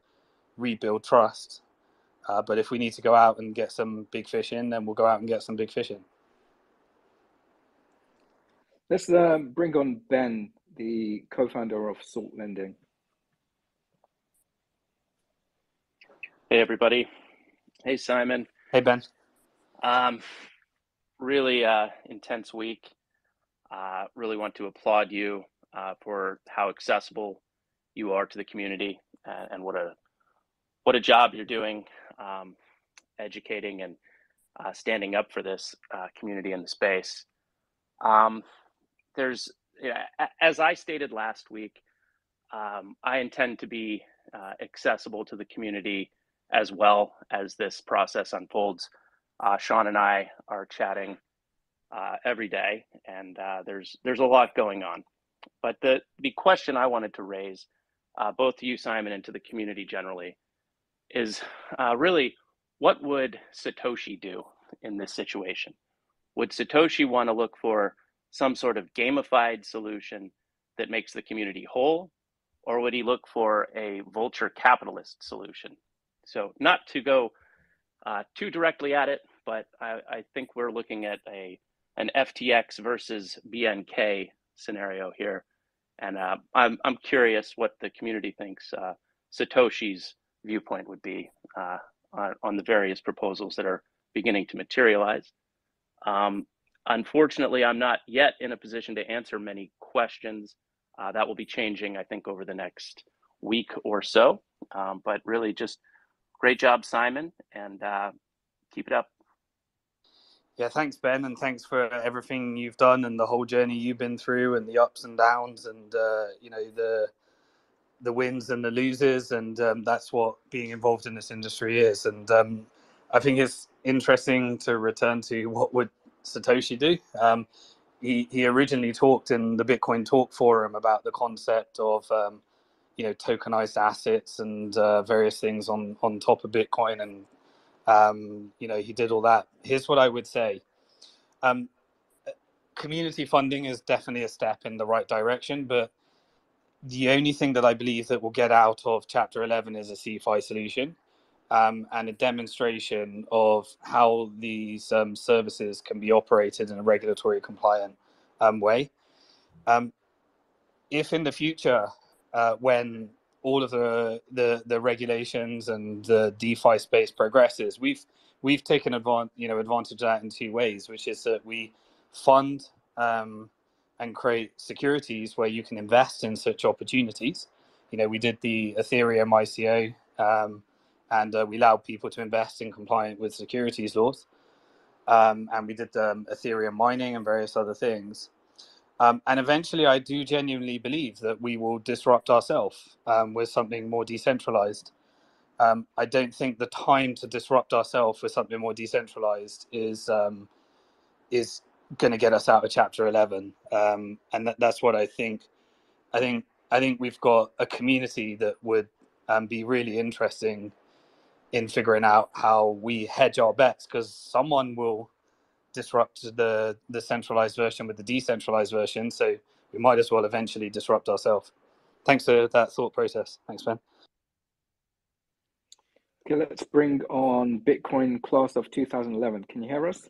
rebuild trust. Uh, but if we need to go out and get some big fish in, then we'll go out and get some big fish in. Let's um, bring on Ben the co-founder of Salt Lending. Hey everybody. Hey Simon. Hey Ben. Um, really uh, intense week. Uh, really want to applaud you uh, for how accessible you are to the community and, and what a what a job you're doing, um, educating and uh, standing up for this uh, community in the space. Um, there's as I stated last week, um, I intend to be uh, accessible to the community as well as this process unfolds. Uh, Sean and I are chatting uh, every day, and uh, there's there's a lot going on. But the the question I wanted to raise, uh, both to you, Simon, and to the community generally, is uh, really what would Satoshi do in this situation? Would Satoshi want to look for some sort of gamified solution that makes the community whole, or would he look for a vulture capitalist solution? So, not to go uh, too directly at it, but I, I, think we're looking at a an FTX versus BNK scenario here, and uh, I'm I'm curious what the community thinks uh, Satoshi's viewpoint would be uh, on, on the various proposals that are beginning to materialize. Um, unfortunately, I'm not yet in a position to answer many questions. Uh, that will be changing, I think, over the next week or so. Um, but really, just great job, Simon, and uh, keep it up. Yeah, thanks, Ben, and thanks for everything you've done and the whole journey you've been through, and the ups and downs, and uh, you know the the wins and the losers, and um, that's what being involved in this industry is. And um, I think it's interesting to return to what would Satoshi do. Um, he he originally talked in the Bitcoin Talk forum about the concept of um, you know tokenized assets and uh, various things on on top of Bitcoin and um, you know, he did all that. Here's what I would say. Um, community funding is definitely a step in the right direction, but the only thing that I believe that will get out of Chapter 11 is a CeFi solution um, and a demonstration of how these um, services can be operated in a regulatory compliant um, way. Um, if in the future, uh, when all of the, the the regulations and the DeFi space progresses, we've we've taken advantage you know advantage of that in two ways, which is that we fund um, and create securities where you can invest in such opportunities. You know, we did the Ethereum ICO, um, and uh, we allowed people to invest in compliant with securities laws. Um, and we did um, Ethereum mining and various other things. Um, and eventually, I do genuinely believe that we will disrupt ourselves um, with something more decentralized. Um, I don't think the time to disrupt ourselves with something more decentralized is um, is going to get us out of Chapter Eleven, um, and that, that's what I think. I think I think we've got a community that would um, be really interesting in figuring out how we hedge our bets because someone will disrupt the the centralized version with the decentralized version. So we might as well eventually disrupt ourselves. Thanks for that thought process. Thanks, Ben. Okay, let's bring on Bitcoin class of 2011. Can you hear us?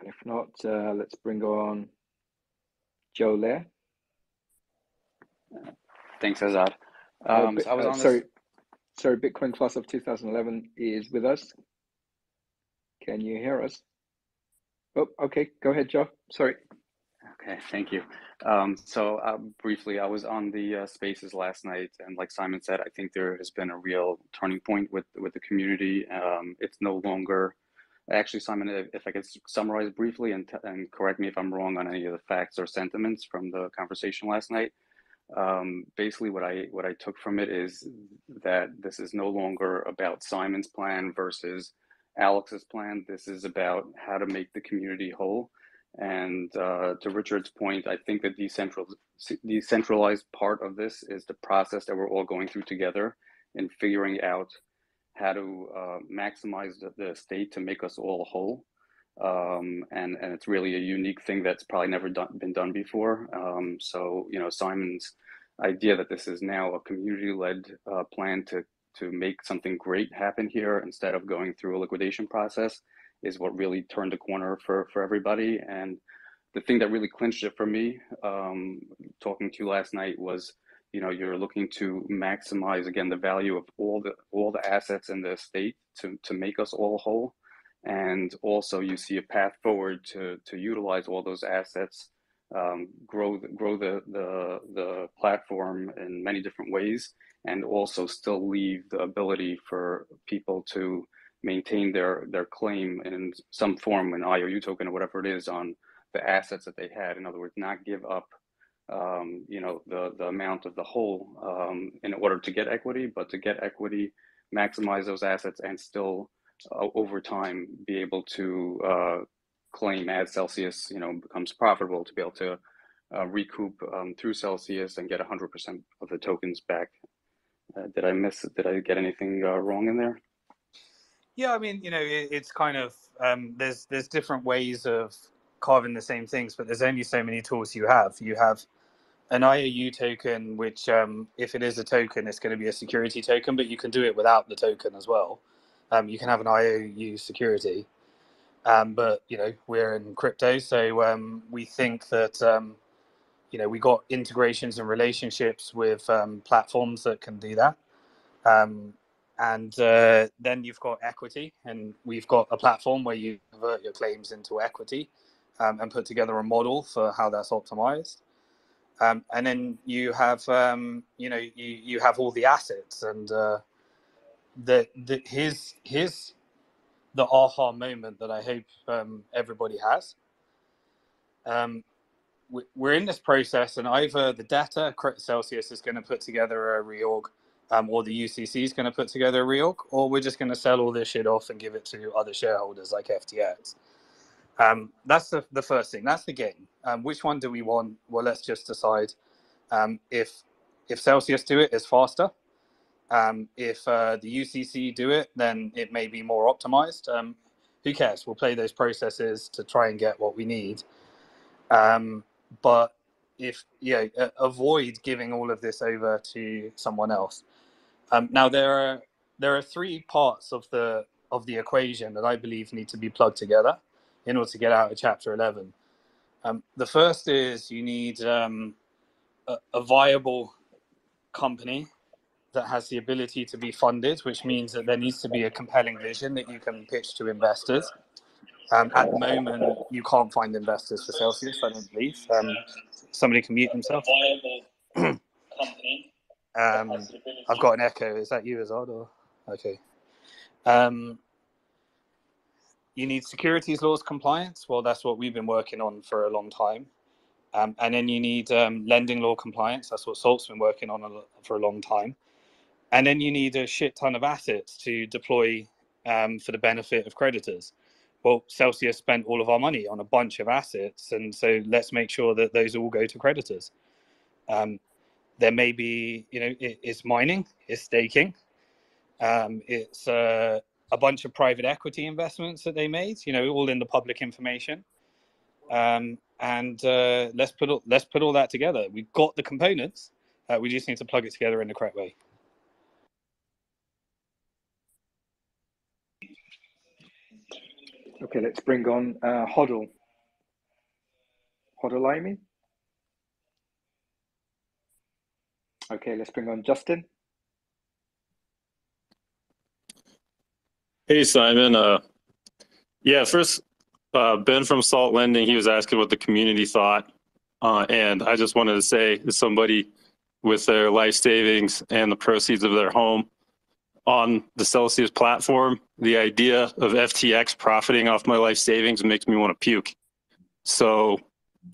And if not, uh, let's bring on Joe Lair. Thanks, Azad. Uh, Um, so I was uh, on this. sorry, sorry. Bitcoin class of 2011 is with us. Can you hear us? Oh, okay. Go ahead, Joe. Sorry. Okay, thank you. Um, so uh, briefly, I was on the uh, spaces last night, and like Simon said, I think there has been a real turning point with with the community. Um, it's no longer actually, Simon, if, if I could summarize briefly and and correct me if I'm wrong on any of the facts or sentiments from the conversation last night. Um, basically, what I what I took from it is that this is no longer about Simon's plan versus Alex's plan. This is about how to make the community whole. And uh, to Richard's point, I think the decentral, decentralized part of this is the process that we're all going through together in figuring out how to uh, maximize the, the state to make us all whole. Um, and, and it's really a unique thing that's probably never done, been done before. Um, so, you know, Simon's idea that this is now a community-led uh, plan to, to make something great happen here instead of going through a liquidation process is what really turned the corner for, for everybody. And the thing that really clinched it for me, um, talking to you last night, was you know you're looking to maximize again the value of all the all the assets in the estate to to make us all whole, and also you see a path forward to to utilize all those assets, um, grow grow the the the platform in many different ways, and also still leave the ability for people to maintain their their claim in some form, an IOU token or whatever it is, on the assets that they had. In other words, not give up, um, you know, the the amount of the whole um, in order to get equity, but to get equity, maximize those assets, and still uh, over time be able to uh, claim as Celsius, you know, becomes profitable to be able to uh, recoup um, through Celsius and get 100% of the tokens back. Uh, did I miss? Did I get anything uh, wrong in there? Yeah, I mean, you know, it, it's kind of um, there's there's different ways of carving the same things, but there's only so many tools you have. You have an IOU token, which um, if it is a token, it's going to be a security token, but you can do it without the token as well. Um, you can have an IOU security, um, but you know we're in crypto, so um, we think that um, you know we got integrations and relationships with um, platforms that can do that. Um, and uh, then you've got equity, and we've got a platform where you convert your claims into equity um, and put together a model for how that's optimized. Um, and then you have, um, you know, you, you have all the assets, and uh, the, the his his the aha moment that I hope um, everybody has. Um, we're in this process, and either the debtor, Celsius, is going to put together a reorg, um, or the UCC is going to put together a reorg, or we're just going to sell all this shit off and give it to other shareholders like FTX. Um, that's the, the first thing. That's the game. Um, which one do we want? Well, let's just decide. Um, if if Celsius do it, it's faster. Um, if uh, the UCC do it, then it may be more optimized. Um, who cares? We'll play those processes to try and get what we need. Um, but if yeah, avoid giving all of this over to someone else. Um, now there are there are three parts of the of the equation that I believe need to be plugged together in order to get out of Chapter Eleven. Um, the first is you need um, a, a viable company that has the ability to be funded, which means that there needs to be a compelling vision that you can pitch to investors. Um, at the moment, you can't find investors for Celsius, I don't believe. Um, somebody can mute themselves. um, I've got an echo. Is that you, Azad? Or okay. Um, you need securities laws compliance. Well, that's what we've been working on for a long time. Um, and then you need um, lending law compliance. That's what Salt's been working on a, for a long time. And then you need a shit ton of assets to deploy um, for the benefit of creditors. Well, Celsius spent all of our money on a bunch of assets, and so let's make sure that those all go to creditors. Um, there may be, you know, it, it's mining, it's staking, um, it's uh, a bunch of private equity investments that they made, you know, all in the public information. Um, and uh, let's put all, let's put all that together. We've got the components. Uh, we just need to plug it together in the correct way. Okay, let's bring on uh, Hoddle. Hoddle Amy. Okay, let's bring on Justin. Hey, Simon. Uh, yeah, first, uh, Ben from Salt Lending, he was asking what the community thought. Uh, and I just wanted to say, somebody with their life savings and the proceeds of their home on the Celsius platform, the idea of FTX profiting off my life savings makes me want to puke. So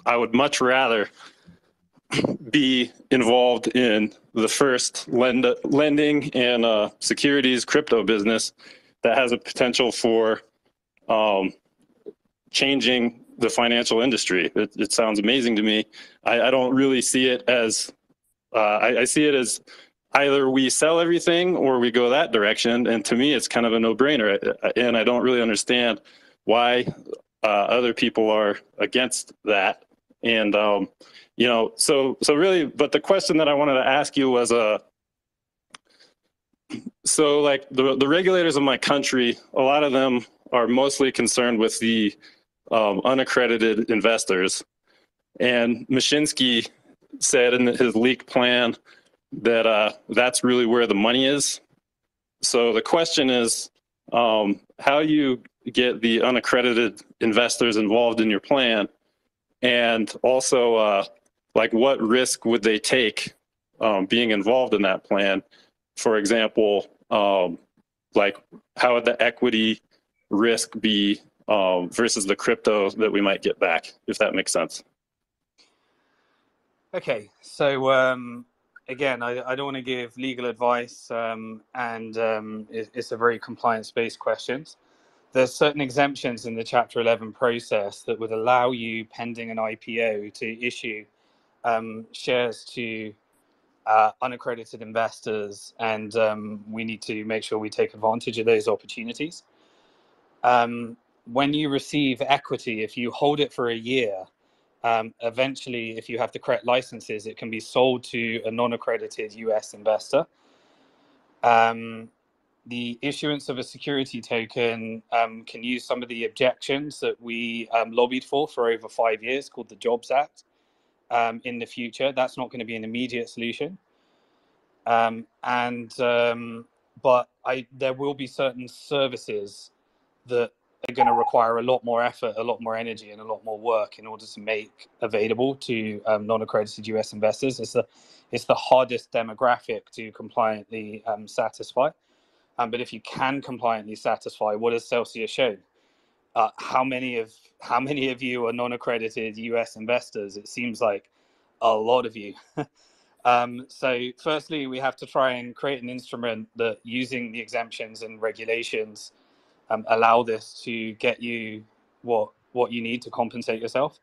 I would much rather be involved in the first lend, lending and uh, securities crypto business that has a potential for um, changing the financial industry. It, it sounds amazing to me. I, I don't really see it as, uh, I, I see it as either we sell everything or we go that direction. And to me, it's kind of a no brainer. And I don't really understand why uh, other people are against that. And, um, you know, so, so really, but the question that I wanted to ask you was, uh, so like the, the regulators of my country, a lot of them are mostly concerned with the um, unaccredited investors. And Mashinsky said in his leak plan that uh, that's really where the money is. So the question is um, how you get the unaccredited investors involved in your plan, and also uh, like what risk would they take um, being involved in that plan? For example, um, like how would the equity risk be um, versus the crypto that we might get back, if that makes sense. Okay, so um, again, I, I don't want to give legal advice, um, and um, it, it's a very compliance-based question. There's certain exemptions in the Chapter 11 process that would allow you, pending an IPO, to issue um, shares to uh, unaccredited investors, and um, we need to make sure we take advantage of those opportunities. Um, when you receive equity, if you hold it for a year, um, eventually, if you have the correct licenses, it can be sold to a non-accredited US investor. Um, the issuance of a security token um, can use some of the objections that we um, lobbied for for over five years, called the Jobs Act. Um, in the future, that's not going to be an immediate solution. Um, and but I there will be certain services that are going to require a lot more effort, a lot more energy, and a lot more work in order to make available to um, non-accredited US investors. It's the it's the hardest demographic to compliantly um, satisfy. Um, but if you can compliantly satisfy, what has Celsius shown? Uh, how many of how many of you are non-accredited US investors? It seems like a lot of you. um, so, firstly, we have to try and create an instrument that, using the exemptions and regulations, um, allow this to get you what what you need to compensate yourself.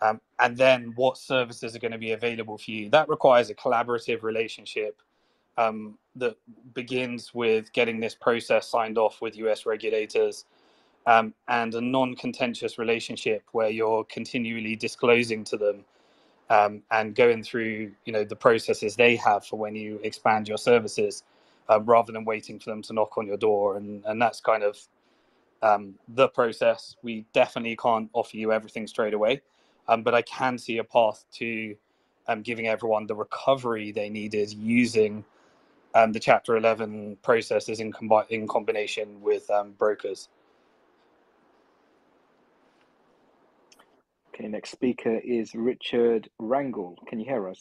Um, and then what services are going to be available for you. That requires a collaborative relationship um, that begins with getting this process signed off with US regulators um, and a non contentious relationship where you're continually disclosing to them um, and going through you know the processes they have for when you expand your services uh, rather than waiting for them to knock on your door and and that's kind of um, the process we definitely can't offer you everything straight away um, but i can see a path to um, giving everyone the recovery they needed using um, the chapter 11 processes in, combi- in combination with um, brokers Okay, next speaker is Richard Rangel. Can you hear us?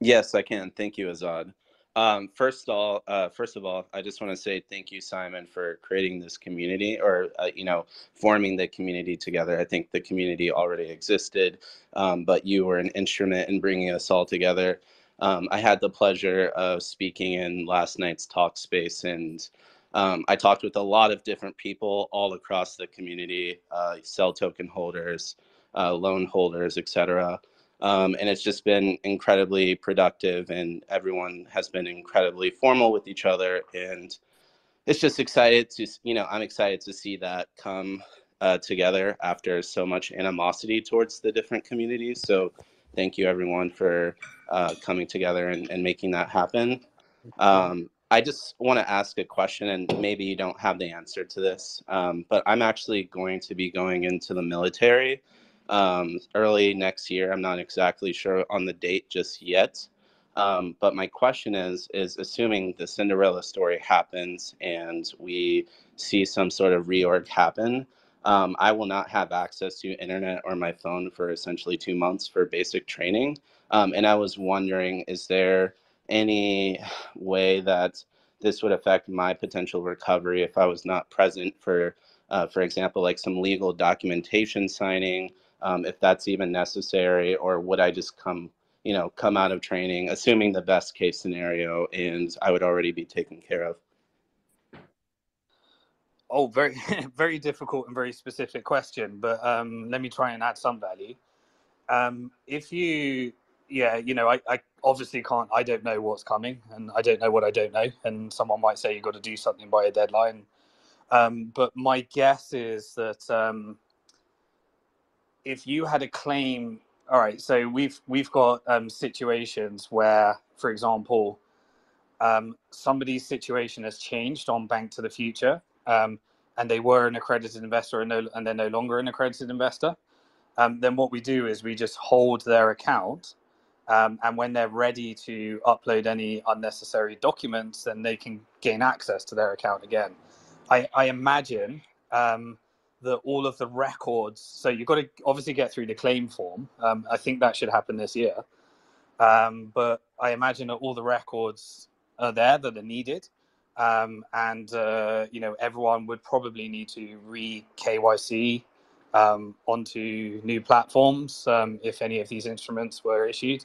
Yes, I can. Thank you, Azad. Um, first of all, uh, first of all, I just want to say thank you, Simon, for creating this community, or uh, you know, forming the community together. I think the community already existed, um, but you were an instrument in bringing us all together. Um, I had the pleasure of speaking in last night's talk space, and um, I talked with a lot of different people all across the community, uh, CEL token holders, uh, loan holders, etc. Um, and it's just been incredibly productive, and everyone has been incredibly formal with each other. And it's just excited to, you know, I'm excited to see that come uh, together after so much animosity towards the different communities. So thank you, everyone, for uh, coming together and, and making that happen. Um, I just want to ask a question, and maybe you don't have the answer to this, um, but I'm actually going to be going into the military um, early next year. I'm not exactly sure on the date just yet. Um, but my question is, is assuming the Cinderella story happens and we see some sort of reorg happen, um, I will not have access to internet or my phone for essentially two months for basic training. Um, and I was wondering, is there any way that this would affect my potential recovery if I was not present for, uh, for example, like some legal documentation signing, um, if that's even necessary, or would I just come, you know, come out of training, assuming the best case scenario, and I would already be taken care of? Oh, very, very difficult and very specific question, but um, let me try and add some value. Um, if you yeah, you know, I, I obviously can't. I don't know what's coming, and I don't know what I don't know. And someone might say you've got to do something by a deadline. Um, but my guess is that um, if you had a claim, all right. So we've we've got um, situations where, for example, um, somebody's situation has changed on Bank to the Future, um, and they were an accredited investor and, no, and they're no longer an accredited investor. Um, then what we do is we just hold their account um, and when they're ready to upload any unnecessary documents, then they can gain access to their account again. I, I imagine um, that all of the records, so you've got to obviously get through the claim form. Um, I think that should happen this year. Um, but I imagine that all the records are there that are needed. Um, and, uh, you know, everyone would probably need to re KYC um, onto new platforms um, if any of these instruments were issued.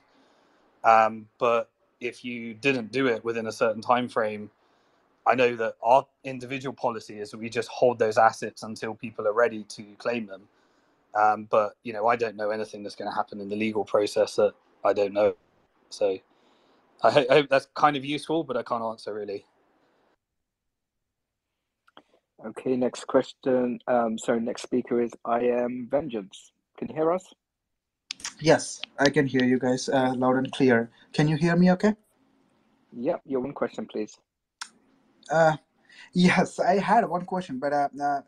Um, but if you didn't do it within a certain time frame, I know that our individual policy is that we just hold those assets until people are ready to claim them. Um, but you know, I don't know anything that's going to happen in the legal process that I don't know. So I, ho- I hope that's kind of useful, but I can't answer really. Okay, next question. Um, sorry, next speaker is I am Vengeance. Can you hear us? Yes, I can hear you guys uh, loud and clear. Can you hear me okay? Yep, your one question, please. Uh, yes, I had one question, but uh, uh,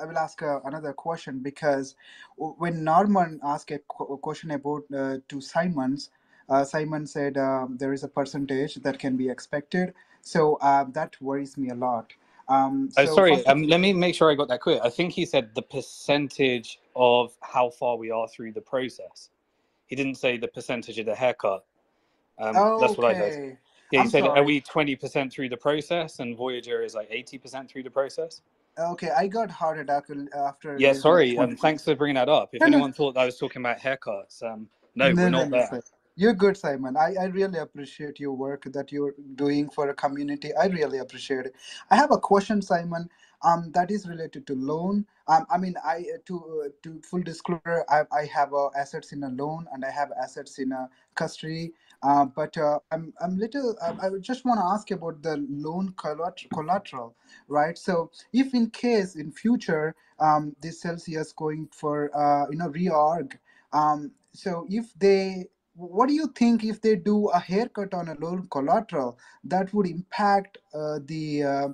I will ask uh, another question because w- when Norman asked a qu- question about uh, to Simons, uh, Simon said um, there is a percentage that can be expected. So uh, that worries me a lot. Um, Oh, so sorry. first Um, let me make sure I got that clear. I think he said the percentage of how far we are through the process. He didn't say the percentage of the haircut. Um, that's what I heard. okay, Yeah, he I'm said, "Are we twenty percent through the process?" And Voyager is like eighty percent through the process. Okay, I got heart attack after Yeah, sorry. Um, thanks for bringing that up. If No, no. anyone thought I was talking about haircuts, um, no, No, we're not no, there. You're good, Simon. I, I really appreciate your work that you're doing for a community. I really appreciate it. I have a question, Simon. Um, that is related to loan. Um, I mean, I uh, to uh, to full disclosure, I, I have uh, assets in a loan and I have assets in a custody. Uh, but uh, I'm I'm little. Uh, I just want to ask about the loan collateral, right? So if in case in future um, this Celsius going for uh, you know reorg, um, so if they what do you think if they do a haircut on a loan collateral that would impact uh, the uh,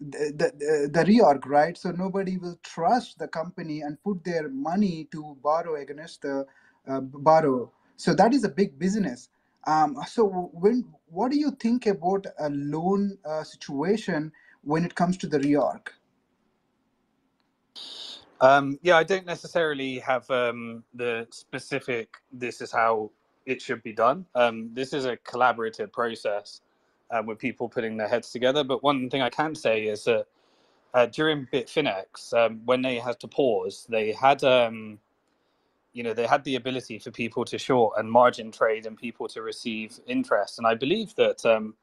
the, the, the reorg, right? So nobody will trust the company and put their money to borrow against the uh, borrow. So that is a big business. Um, so when what do you think about a loan uh, situation when it comes to the reorg? Um, yeah, I don't necessarily have um, the specific. This is how it should be done. Um, this is a collaborative process uh, with people putting their heads together. But one thing I can say is that uh, during Bitfinex, um, when they had to pause, they had, um, you know, they had the ability for people to short and margin trade and people to receive interest. And I believe that um,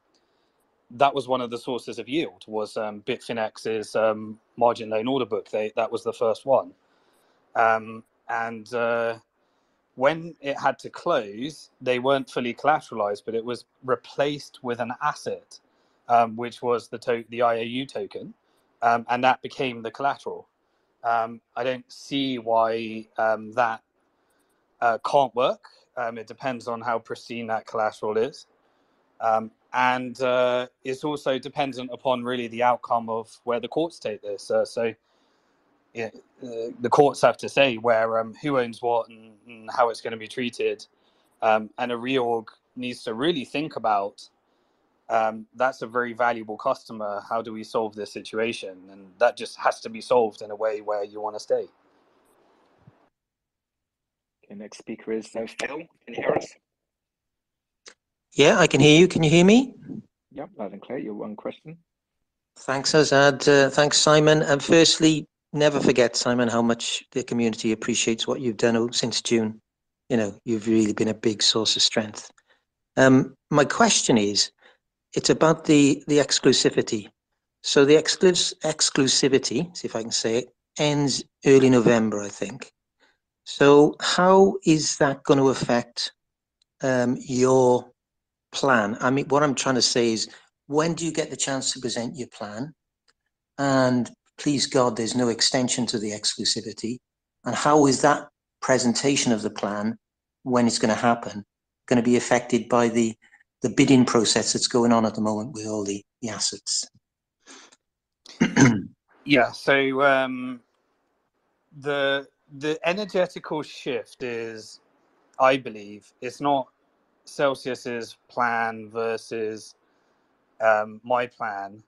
that was one of the sources of yield was um, Bitfinex's um, margin loan order book. They that was the first one, um, and uh, when it had to close, they weren't fully collateralized, but it was replaced with an asset, um, which was the to- the IOU token, um, and that became the collateral. Um, I don't see why um, that uh, can't work. Um, it depends on how pristine that collateral is. Um, and uh, it's also dependent upon really the outcome of where the courts take this. Uh, so yeah, uh, the courts have to say where um, who owns what and, and how it's going to be treated. Um, and a reorg needs to really think about um, that's a very valuable customer. How do we solve this situation? And that just has to be solved in a way where you want to stay. Okay, next speaker is uh, Phil. Can you hear us? Yeah, I can hear you. Can you hear me? Yep, loud and clear. Your one question. Thanks, Azad. Uh, thanks, Simon. And firstly, never forget, Simon, how much the community appreciates what you've done since June. You know, you've really been a big source of strength. Um, my question is, it's about the the exclusivity. So the exclus- exclusivity, see if I can say it, ends early November, I think. So how is that going to affect um, your plan? I mean, what I'm trying to say is, when do you get the chance to present your plan? And please God, there's no extension to the exclusivity. And how is that presentation of the plan, when it's going to happen, going to be affected by the the bidding process that's going on at the moment with all the, the assets? Yeah. So um, the the energetical shift is, I believe, it's not Celsius's plan versus um, my plan.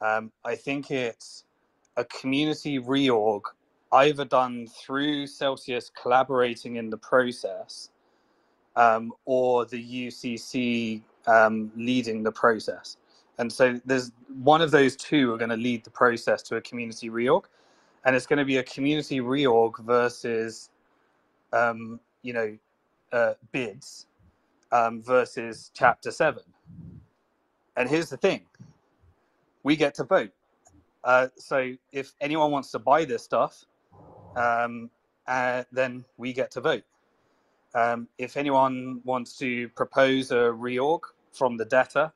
Um, I think it's a community reorg, either done through Celsius collaborating in the process, um, or the UCC um, leading the process. And so there's one of those two are going to lead the process to a community reorg, and it's going to be a community reorg versus, um, you know, uh, bids um, versus Chapter Seven. And here's the thing: we get to vote. Uh, so if anyone wants to buy this stuff, um, uh, then we get to vote. Um, if anyone wants to propose a reorg from the debtor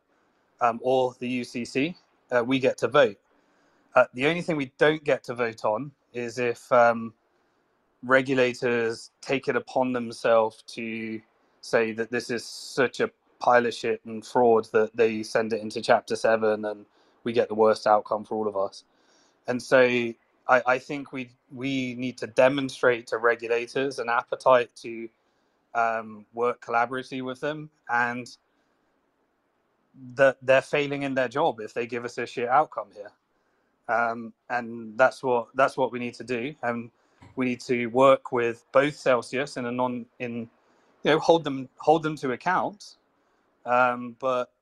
um, or the UCC, uh, we get to vote. Uh, the only thing we don't get to vote on is if um, regulators take it upon themselves to say that this is such a pile of shit and fraud that they send it into Chapter 7 and we get the worst outcome for all of us. And so I, I think we we need to demonstrate to regulators an appetite to um, work collaboratively with them and that they're failing in their job if they give us a shit outcome here. Um, and that's what that's what we need to do. And we need to work with both Celsius and a non in you know hold them hold them to account. Um, but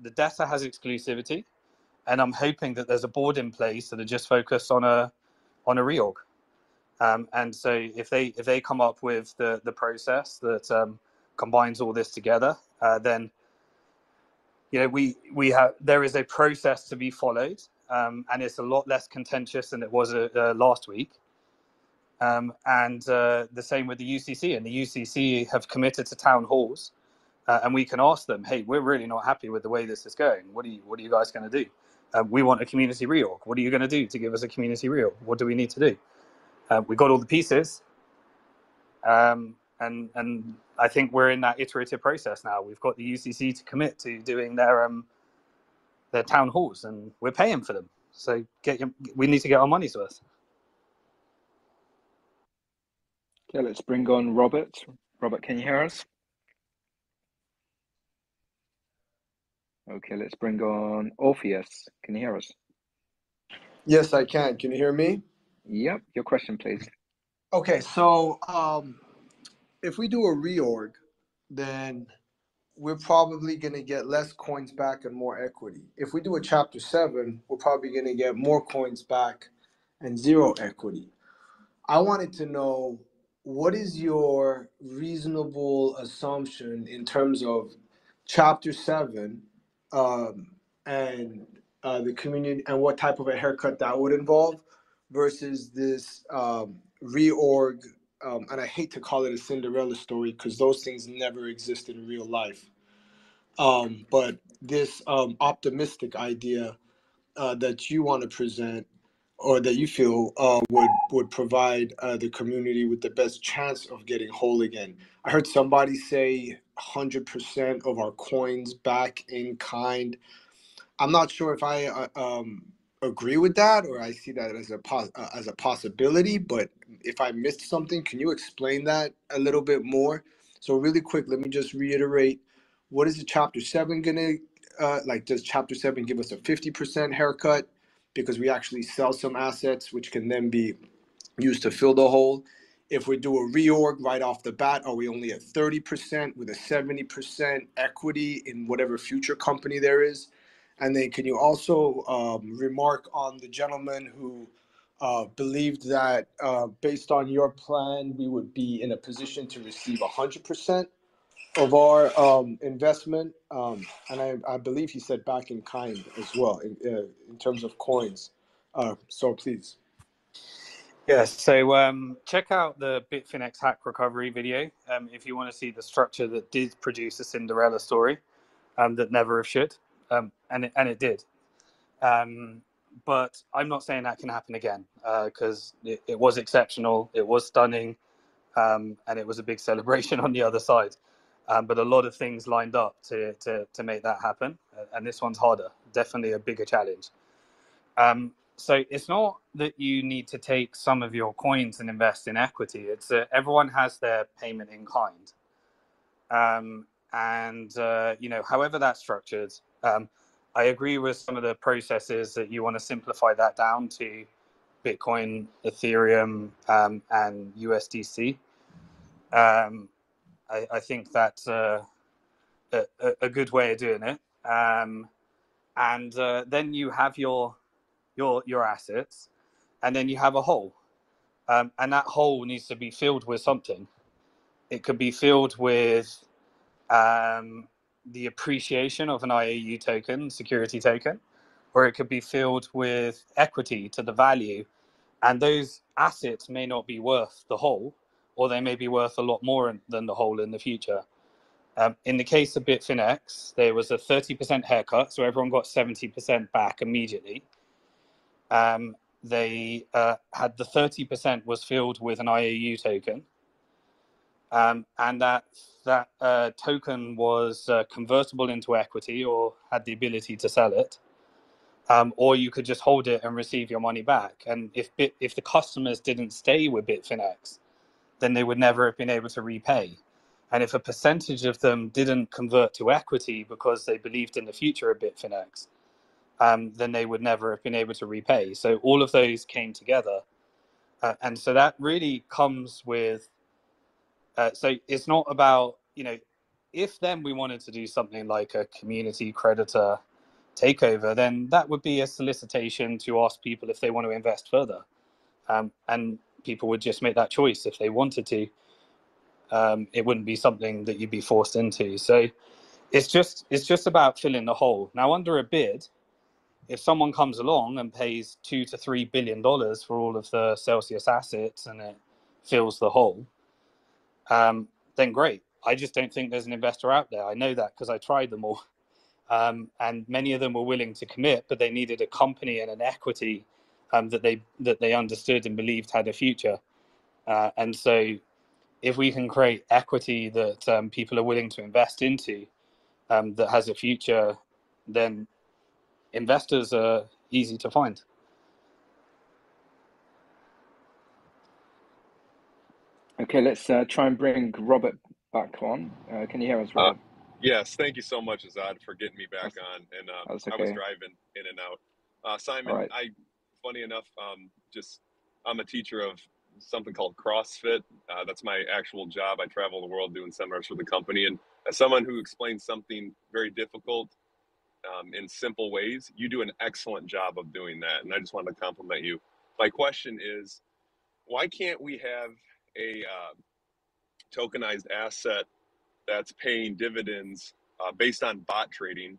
the debtor has exclusivity, and I'm hoping that there's a board in place that are just focused on a on a reorg. Um, and so if they if they come up with the the process that um, combines all this together, uh, then you know we we have there is a process to be followed, um, and it's a lot less contentious than it was uh, uh, last week. Um, and uh, the same with the UCC, and the UCC have committed to town halls, uh, and we can ask them, "Hey, we're really not happy with the way this is going. What are you What are you guys going to do? Uh, we want a community reorg. What are you going to do to give us a community reorg? What do we need to do?" Uh, we got all the pieces, um, and and I think we're in that iterative process now. We've got the UCC to commit to doing their um, their town halls, and we're paying for them. So get your, we need to get our money's worth. Okay, let's bring on Robert. Robert, can you hear us? Okay, let's bring on Orpheus. Can you hear us? Yes, I can. Can you hear me? Yep. Your question, please. Okay, so um, if we do a reorg, then we're probably going to get less coins back and more equity. If we do a chapter seven, we're probably going to get more coins back and zero equity. I wanted to know what is your reasonable assumption in terms of chapter seven um, and uh, the community and what type of a haircut that would involve versus this um, reorg. Um, and I hate to call it a Cinderella story because those things never exist in real life. Um, but this um, optimistic idea uh, that you want to present or that you feel uh, would would provide uh, the community with the best chance of getting whole again. I heard somebody say 100% of our coins back in kind. I'm not sure if I uh, um, agree with that or I see that as a pos- uh, as a possibility. But if I missed something, can you explain that a little bit more? So really quick, let me just reiterate: what is the chapter seven gonna uh, like? Does chapter seven give us a 50% haircut? because we actually sell some assets which can then be used to fill the hole. If we do a reorg right off the bat, are we only at 30% with a 70% equity in whatever future company there is? And then can you also um, remark on the gentleman who uh, believed that uh, based on your plan, we would be in a position to receive 100% of our um, investment, um, and I, I believe he said back in kind as well in, uh, in terms of coins. Uh, so please. Yes, so um, check out the Bitfinex hack recovery video um, if you want to see the structure that did produce a Cinderella story um, that never should, um, and it, and it did. Um, but I'm not saying that can happen again because uh, it, it was exceptional, it was stunning, um, and it was a big celebration on the other side. Um, but a lot of things lined up to, to, to make that happen. And this one's harder, definitely a bigger challenge. Um, so it's not that you need to take some of your coins and invest in equity. It's that everyone has their payment in kind. Um, and, uh, you know, however that's structured, um, I agree with some of the processes that you want to simplify that down to Bitcoin, Ethereum, um, and USDC. Um, I, I think that's uh, a, a, good way of doing it. Um, and uh, then you have your your your assets, and then you have a hole, um, and that hole needs to be filled with something. It could be filled with um, the appreciation of an IOU token, security token, or it could be filled with equity to the value, and those assets may not be worth the hole, or they may be worth a lot more than the hole in the future. Um, in the case of Bitfinex, there was a 30% haircut, so everyone got 70% back immediately. Um, they uh, had the 30% was filled with an IOU token, um, and that that uh, token was uh, convertible into equity or had the ability to sell it, um, or you could just hold it and receive your money back. And if Bit, if the customers didn't stay with Bitfinex, then they would never have been able to repay. And if a percentage of them didn't convert to equity because they believed in the future of Bitfinex, um, then they would never have been able to repay. So all of those came together. Uh, and so that really comes with, uh, so it's not about, you know, if then we wanted to do something like a community creditor takeover, then that would be a solicitation to ask people if they want to invest further. Um, and people would just make that choice if they wanted to um, it wouldn't be something that you'd be forced into. So it's just it's just about filling the hole. Now, under a bid, if someone comes along and pays two to three billion dollars for all of the Celsius assets and it fills the hole, um, then great. I just don't think there's an investor out there. I know that because I tried them all, um, and many of them were willing to commit, but they needed a company and an equity um, that they that they understood and believed had a future. Uh, and so if we can create equity that um, people are willing to invest into um, that has a future, then investors are easy to find. Okay, let's uh, try and bring Robert back on. Uh, can you hear us, Uh, Robert? yes, thank you so much, Azad, for getting me back That's, on. And um, that's I was driving in and out. Uh, Simon, right. I, funny enough, um, just I'm a teacher of something called CrossFit. Uh, that's my actual job. I travel the world doing seminars for the company. And as someone who explains something very difficult um, in simple ways, you do an excellent job of doing that. And I just wanted to compliment you. My question is, why can't we have a uh, tokenized asset that's paying dividends uh, based on bot trading?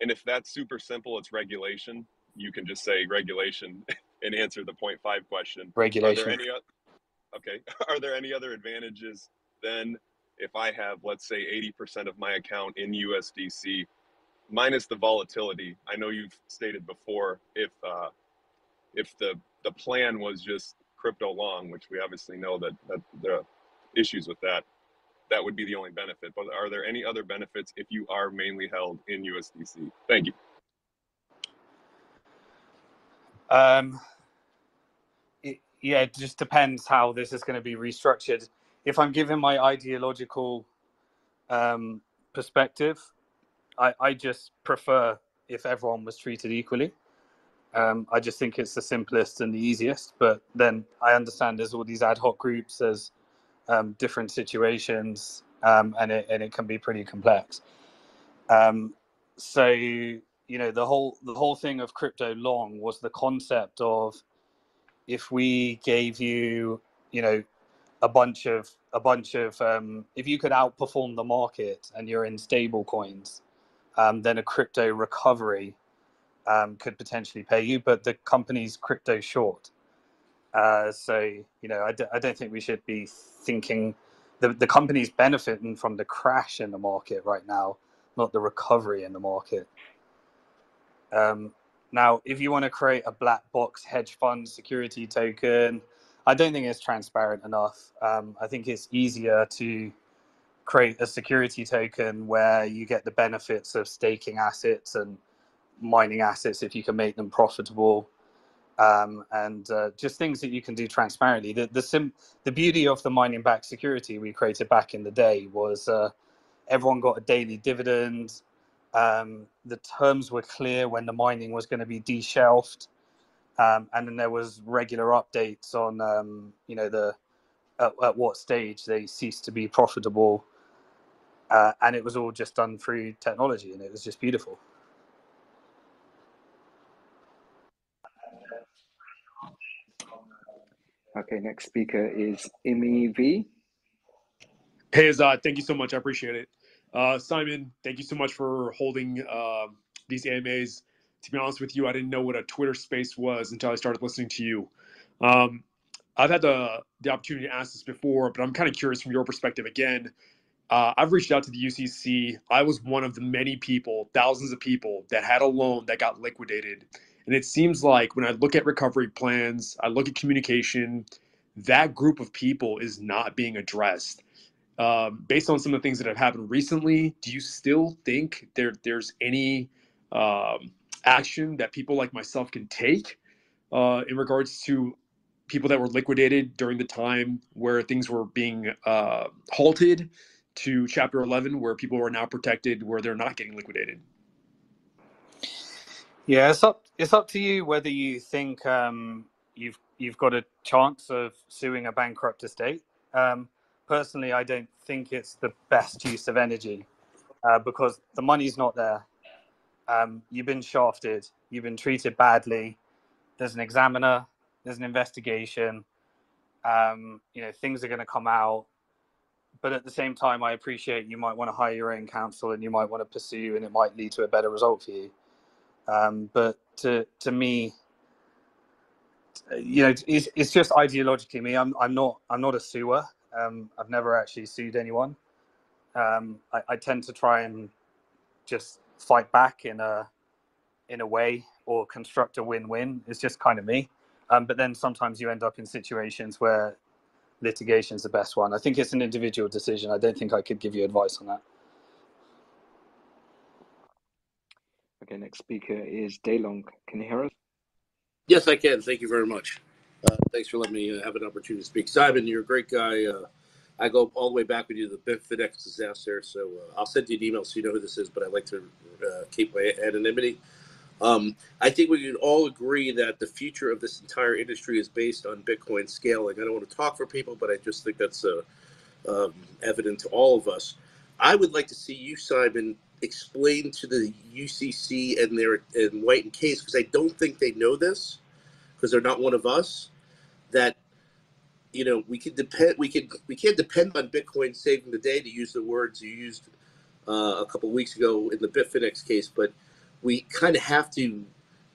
And if that's super simple, it's regulation. You can just say regulation and answer the point five question. Are Regulation. there any okay? Are there any other advantages then if I have, let's say, 80% of my account in USDC minus the volatility? I know you've stated before if uh, if the the plan was just crypto long, which we obviously know that that there are issues with that, that would be the only benefit. But are there any other benefits if you are mainly held in USDC? Thank you. Um, it, yeah, it just depends how this is going to be restructured. If I'm giving my ideological um, perspective, I, I just prefer if everyone was treated equally. Um, I just think it's the simplest and the easiest. But then I understand there's all these ad hoc groups, there's um, different situations, um, and it and it can be pretty complex. Um, so you know the whole the whole thing of crypto long was the concept of if we gave you you know a bunch of a bunch of um, if you could outperform the market and you're in stable coins um, then a crypto recovery um, could potentially pay you but the company's crypto short uh, so you know I, d- I don't think we should be thinking the, the company's benefiting from the crash in the market right now not the recovery in the market um, now, if you want to create a black box hedge fund security token, I don't think it's transparent enough. Um, I think it's easier to create a security token where you get the benefits of staking assets and mining assets if you can make them profitable. Um, and uh, just things that you can do transparently. The the, sim- the beauty of the mining back security we created back in the day was uh, everyone got a daily dividend. Um, the terms were clear when the mining was going to be deshelved, um, and then there was regular updates on um, you know the at, at what stage they ceased to be profitable, uh, and it was all just done through technology, and it was just beautiful. Okay, next speaker is Imi V. Hey, Azad, thank you so much. I appreciate it. Uh, Simon, thank you so much for holding uh, these AMAs. To be honest with you, I didn't know what a Twitter space was until I started listening to you. Um, I've had the, the opportunity to ask this before, but I'm kind of curious from your perspective again. Uh, I've reached out to the UCC. I was one of the many people, thousands of people, that had a loan that got liquidated. And it seems like when I look at recovery plans, I look at communication, that group of people is not being addressed. Um, based on some of the things that have happened recently, do you still think there there's any um, action that people like myself can take uh, in regards to people that were liquidated during the time where things were being uh, halted to Chapter 11, where people are now protected, where they're not getting liquidated? Yeah, it's up. It's up to you whether you think um, you've you've got a chance of suing a bankrupt estate. Um, personally, I don't think it's the best use of energy uh, because the money's not there. Um, you've been shafted. You've been treated badly. There's an examiner. There's an investigation. Um, you know, things are going to come out. But at the same time, I appreciate you might want to hire your own counsel and you might want to pursue, and it might lead to a better result for you. Um, but to to me, you know, it's, it's just ideologically me. I'm I'm not I'm not a sewer. Um, I've never actually sued anyone. Um, I, I tend to try and just fight back in a in a way or construct a win-win. It's just kind of me. Um, but then sometimes you end up in situations where litigation is the best one. I think it's an individual decision. I don't think I could give you advice on that. Okay, next speaker is Daylong. Can you hear us? Yes, I can. Thank you very much. Uh, thanks for letting me uh, have an opportunity to speak. Simon, you're a great guy. Uh, I go all the way back with you to the Bitfinex disaster, so uh, I'll send you an email so you know who this is, but I like to uh, keep my anonymity. Um, I think we can all agree that the future of this entire industry is based on Bitcoin scaling. I don't want to talk for people, but I just think that's uh, um, evident to all of us. I would like to see you, Simon, explain to the UCC and their and White and Case because I don't think they know this because they're not one of us. That you know we can depend we can we can't depend on Bitcoin saving the day to use the words you used uh, a couple weeks ago in the Bitfinex case, but we kind of have to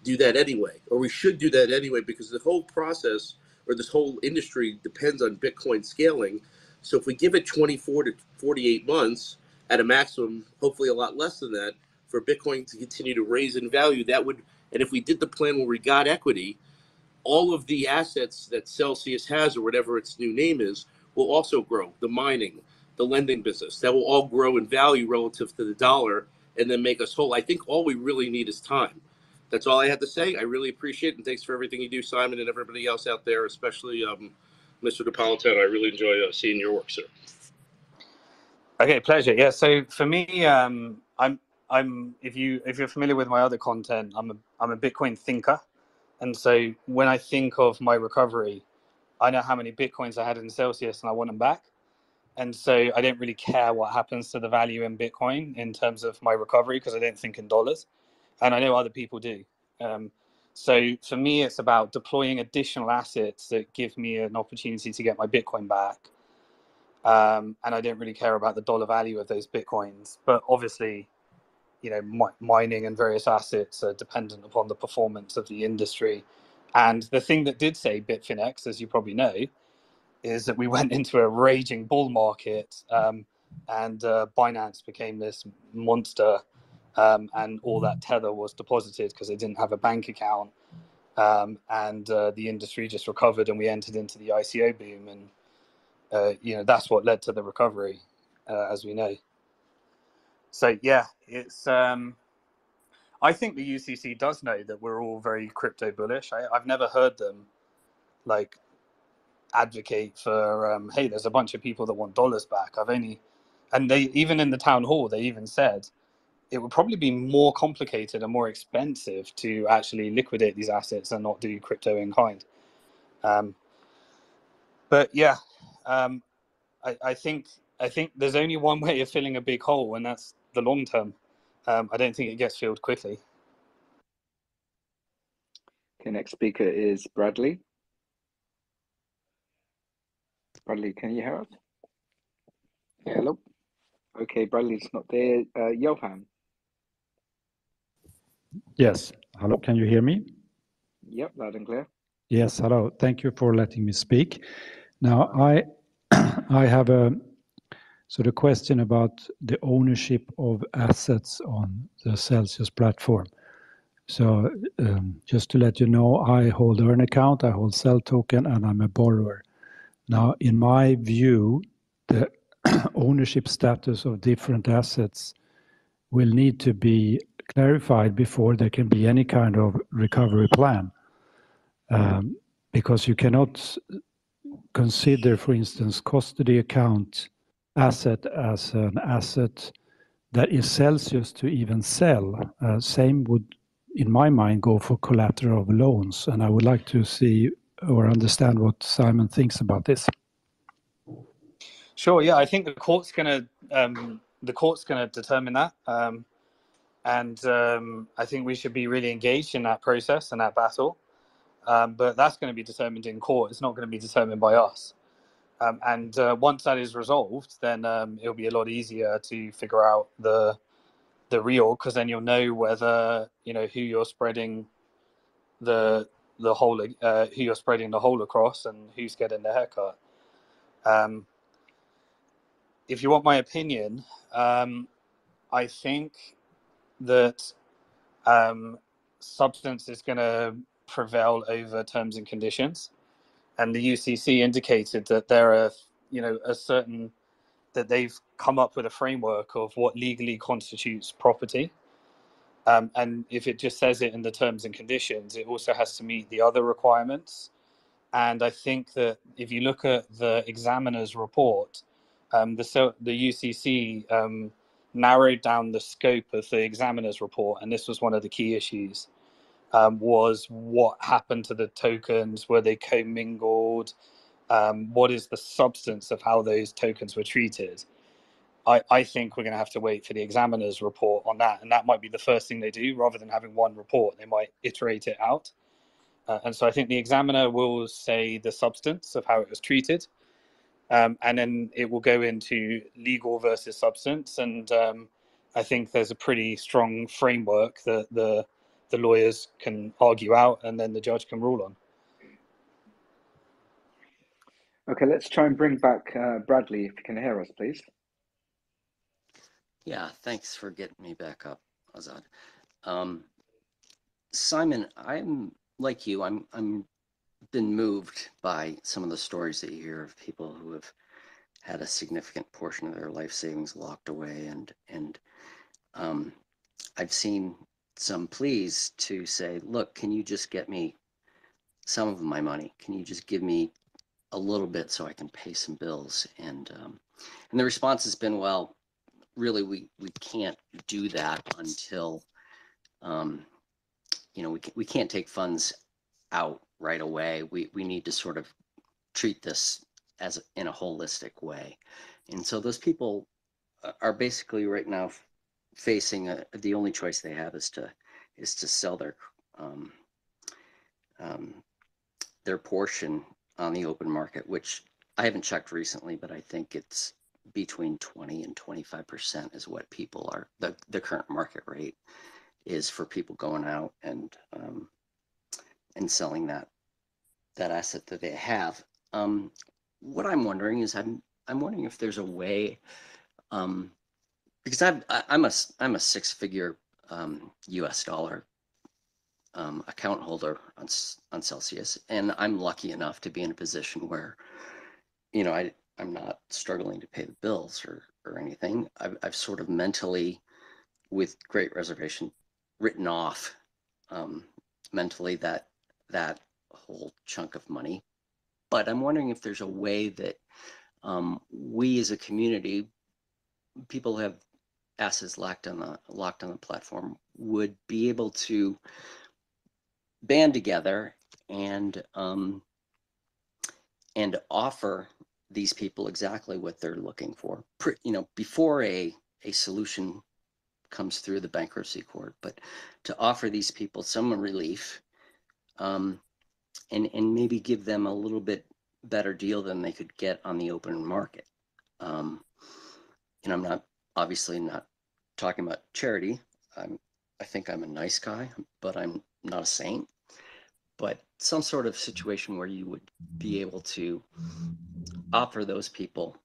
do that anyway, or we should do that anyway because the whole process or this whole industry depends on Bitcoin scaling. So if we give it 24 to 48 months at a maximum, hopefully a lot less than that, for Bitcoin to continue to raise in value, that would, and if we did the plan where we got equity, all of the assets that Celsius has or whatever its new name is will also grow. The mining, the lending business, that will all grow in value relative to the dollar and then make us whole. I think all we really need is time. That's all I had to say. I really appreciate it, and thanks for everything you do, Simon, and everybody else out there, especially um, Mr. Napolitano. I really enjoy uh, seeing your work, sir. Okay, pleasure. Yeah. So for me, um, I'm I'm if you if you're familiar with my other content, I'm a I'm a Bitcoin thinker, and so when I think of my recovery, I know how many bitcoins I had in Celsius, and I want them back and so I don't really care what happens to the value in Bitcoin in terms of my recovery because I don't think in dollars, and I know other people do. Um, so for me, it's about deploying additional assets that give me an opportunity to get my Bitcoin back, um, and I don't really care about the dollar value of those Bitcoins. But obviously, you know, mi- mining and various assets are dependent upon the performance of the industry. And the thing that did say Bitfinex, as you probably know, is that we went into a raging bull market um, and uh, Binance became this monster um, and all that tether was deposited because they didn't have a bank account. Um, and uh, the industry just recovered and we entered into the ICO boom. And, uh, you know, that's what led to the recovery, uh, as we know. So, yeah, it's. Um, I think the UCC does know that we're all very crypto bullish. I, I've never heard them like advocate for um, hey there's a bunch of people that want dollars back i've only and they even in the town hall they even said it would probably be more complicated and more expensive to actually liquidate these assets and not do crypto in kind um, but yeah um, I, I, think i think there's only one way of filling a big hole and that's the long term um, i don't think it gets filled quickly okay next speaker is bradley Bradley, can you hear us? Hello. Okay, Bradley's not there. Uh, Johan. Yes. Hello. Can you hear me? Yep, loud and clear. Yes. Hello. Thank you for letting me speak. Now, I I have a sort of question about the ownership of assets on the Celsius platform. So, um, just to let you know, I hold Earn account, I hold CEL token, and I'm a borrower. Now, in my view, the ownership status of different assets will need to be clarified before there can be any kind of recovery plan. Um, because you cannot consider, for instance, custody account asset as an asset that is Celsius to even sell. Uh, same would, in my mind, go for collateral of loans. And I would like to see or understand what Simon thinks about this. Sure. Yeah, I think the court's going to um, the court's going to determine that, um, and um, I think we should be really engaged in that process and that battle. Um, but that's going to be determined in court. It's not going to be determined by us. Um, and uh, once that is resolved, then um, it'll be a lot easier to figure out the the real because then you'll know whether you know who you're spreading the the hole uh, who you're spreading the hole across and who's getting the haircut. Um, if you want my opinion, um, I think that um, substance is going to prevail over terms and conditions and the UCC indicated that there are, you know, a certain that they've come up with a framework of what legally constitutes property. Um, and if it just says it in the terms and conditions, it also has to meet the other requirements. And I think that if you look at the examiner's report, um, the, the UCC um, narrowed down the scope of the examiner's report, and this was one of the key issues um, was what happened to the tokens? Were they commingled? Um, what is the substance of how those tokens were treated? I, I think we're going to have to wait for the examiner's report on that. And that might be the first thing they do rather than having one report. They might iterate it out. Uh, and so I think the examiner will say the substance of how it was treated. Um, and then it will go into legal versus substance. And um, I think there's a pretty strong framework that the the lawyers can argue out and then the judge can rule on. Okay, let's try and bring back uh, Bradley if you can hear us, please. Yeah, thanks for getting me back up, Azad. Um, Simon, I'm like you. I'm I'm been moved by some of the stories that you hear of people who have had a significant portion of their life savings locked away, and and um, I've seen some pleas to say, look, can you just get me some of my money? Can you just give me a little bit so I can pay some bills? And um, and the response has been, well, really, we we can't do that until, um, you know, we can, we can't take funds out right away. We we need to sort of treat this as in a holistic way, and so those people are basically right now facing a, the only choice they have is to is to sell their um, um, their portion on the open market, which I haven't checked recently, but I think it's between 20 and 25 percent is what people are the, the current market rate is for people going out and um, and selling that that asset that they have. Um, what I'm wondering is I'm I'm wondering if there's a way um, because I've, I'm a I'm a six figure um, U.S. dollar um, account holder on on Celsius, and I'm lucky enough to be in a position where, you know, I I'm not struggling to pay the bills or or anything. I've I've sort of mentally, with great reservation, written off um, mentally that that whole chunk of money. But I'm wondering if there's a way that um, we as a community, people have assets locked on the locked on the platform would be able to band together and um, and offer these people exactly what they're looking for. You know, before a a solution comes through the bankruptcy court, but to offer these people some relief, um, and and maybe give them a little bit better deal than they could get on the open market. Um, and I'm not obviously not talking about charity. I'm, I think I'm a nice guy, but I'm not a saint. But some sort of situation where you would be able to offer those people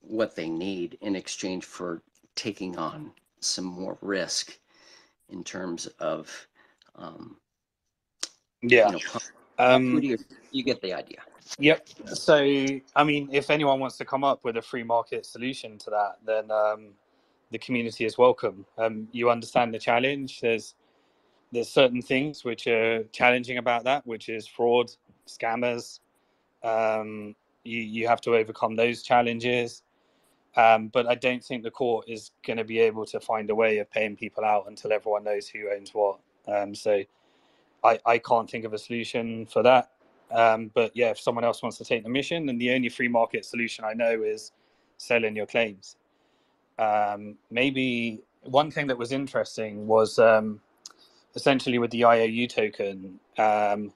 what they need in exchange for taking on some more risk in terms of um, yeah you, know, um, you, you get the idea Yep. So, I mean, if anyone wants to come up with a free market solution to that, then um, the community is welcome. Um, you understand the challenge. There's there's certain things which are challenging about that, which is fraud, scammers. Um, you you have to overcome those challenges. Um, but I don't think the court is going to be able to find a way of paying people out until everyone knows who owns what. Um, so I, I can't think of a solution for that. Um, but yeah, if someone else wants to take the mission, then the only free market solution I know is selling your claims. Um, maybe one thing that was interesting was um, essentially with the IOU token, um,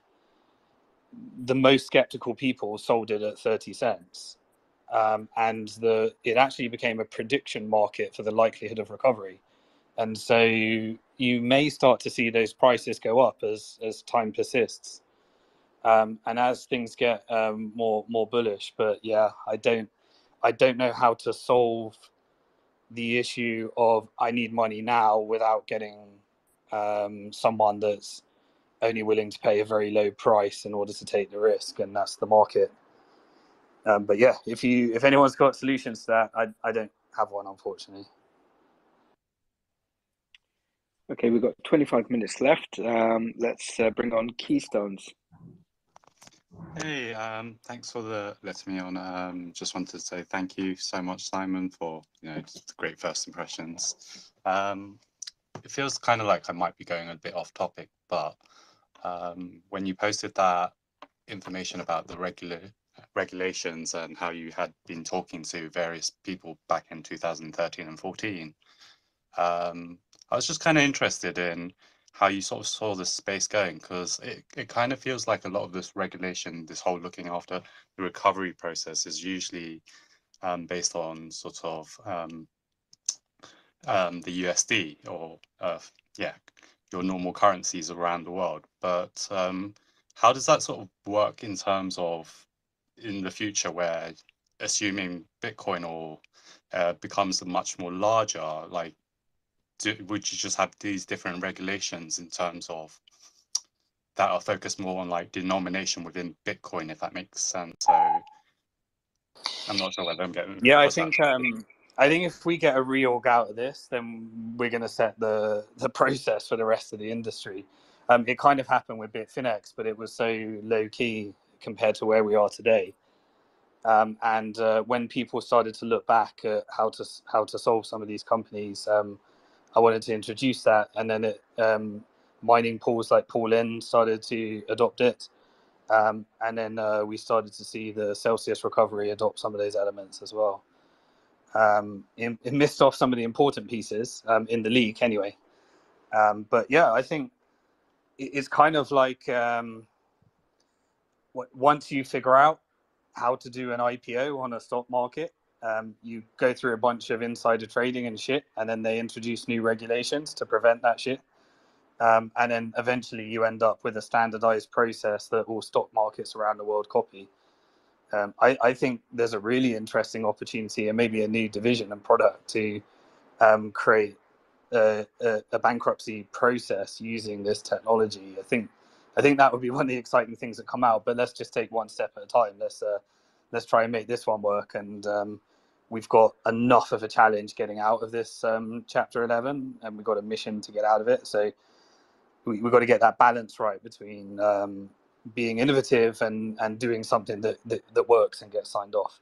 the most skeptical people sold it at 30 cents. Um, and the it actually became a prediction market for the likelihood of recovery. And so you may start to see those prices go up as, as time persists. Um, and as things get um, more more bullish, but yeah, I don't I don't know how to solve the issue of I need money now without getting um, someone that's only willing to pay a very low price in order to take the risk, and that's the market. Um, but yeah, if you if anyone's got solutions to that, I I don't have one unfortunately. Okay, we've got 25 minutes left. Um, let's uh, bring on Keystones. Hey, um, thanks for the letting me on. Um, just wanted to say thank you so much, Simon, for you know just great first impressions. Um, it feels kind of like I might be going a bit off topic, but um, when you posted that information about the regular regulations and how you had been talking to various people back in 2013 and 14, um, I was just kind of interested in how you sort of saw this space going because it, it kind of feels like a lot of this regulation, this whole looking after the recovery process is usually um, based on sort of um, um, the USD or uh, yeah, your normal currencies around the world. But um, how does that sort of work in terms of in the future where assuming Bitcoin or uh, becomes a much more larger, like would you just have these different regulations in terms of that are focused more on like denomination within Bitcoin, if that makes sense? So I'm not sure whether I'm getting. Yeah, I think um, I think if we get a reorg out of this, then we're going to set the the process for the rest of the industry. Um, it kind of happened with Bitfinex, but it was so low key compared to where we are today. Um, and uh, when people started to look back at how to how to solve some of these companies, um, I wanted to introduce that, and then it, um, mining pools like Poolin started to adopt it, um, and then uh, we started to see the Celsius recovery adopt some of those elements as well. Um, it, it, missed off some of the important pieces um, in the leak anyway, um, but yeah, I think it, it's kind of like um, once you figure out how to do an IPO on a stock market um, you go through a bunch of insider trading and shit, and then they introduce new regulations to prevent that shit. Um, and then eventually you end up with a standardized process that all stock markets around the world copy. Um, I, I, think there's a really interesting opportunity and maybe a new division and product to um, create a, a, a, bankruptcy process using this technology. I think I think that would be one of the exciting things that come out. But let's just take one step at a time. Let's uh, let's try and make this one work and um, we've got enough of a challenge getting out of this um, chapter 11 and we've got a mission to get out of it. So we, have got to get that balance right between um, being innovative and, and doing something that, that, that works and gets signed off.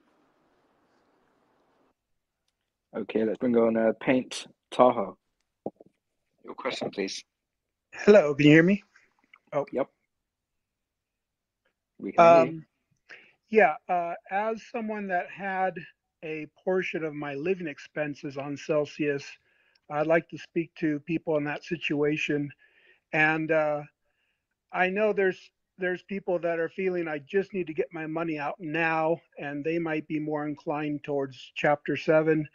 Okay let's bring on uh, paint tahoe your question please. Hello can you hear me? Oh. Yep. We can um, yeah uh, as someone that had a portion of my living expenses on Celsius. I'd like to speak to people in that situation. And uh, I know there's there's people that are feeling I just need to get my money out now, and they might be more inclined towards Chapter Seven.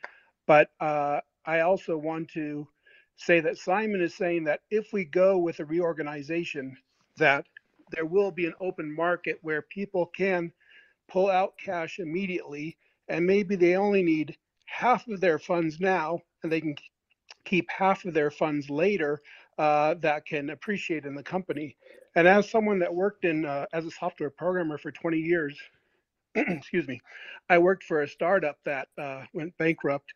But uh, I also want to say that Simon is saying that if we go with a reorganization, that there will be an open market where people can pull out cash immediately and maybe they only need half of their funds now and they can keep half of their funds later uh, that can appreciate in the company. And as someone that worked in uh, as a software programmer for 20 years, excuse me, I worked for a startup that uh, went bankrupt,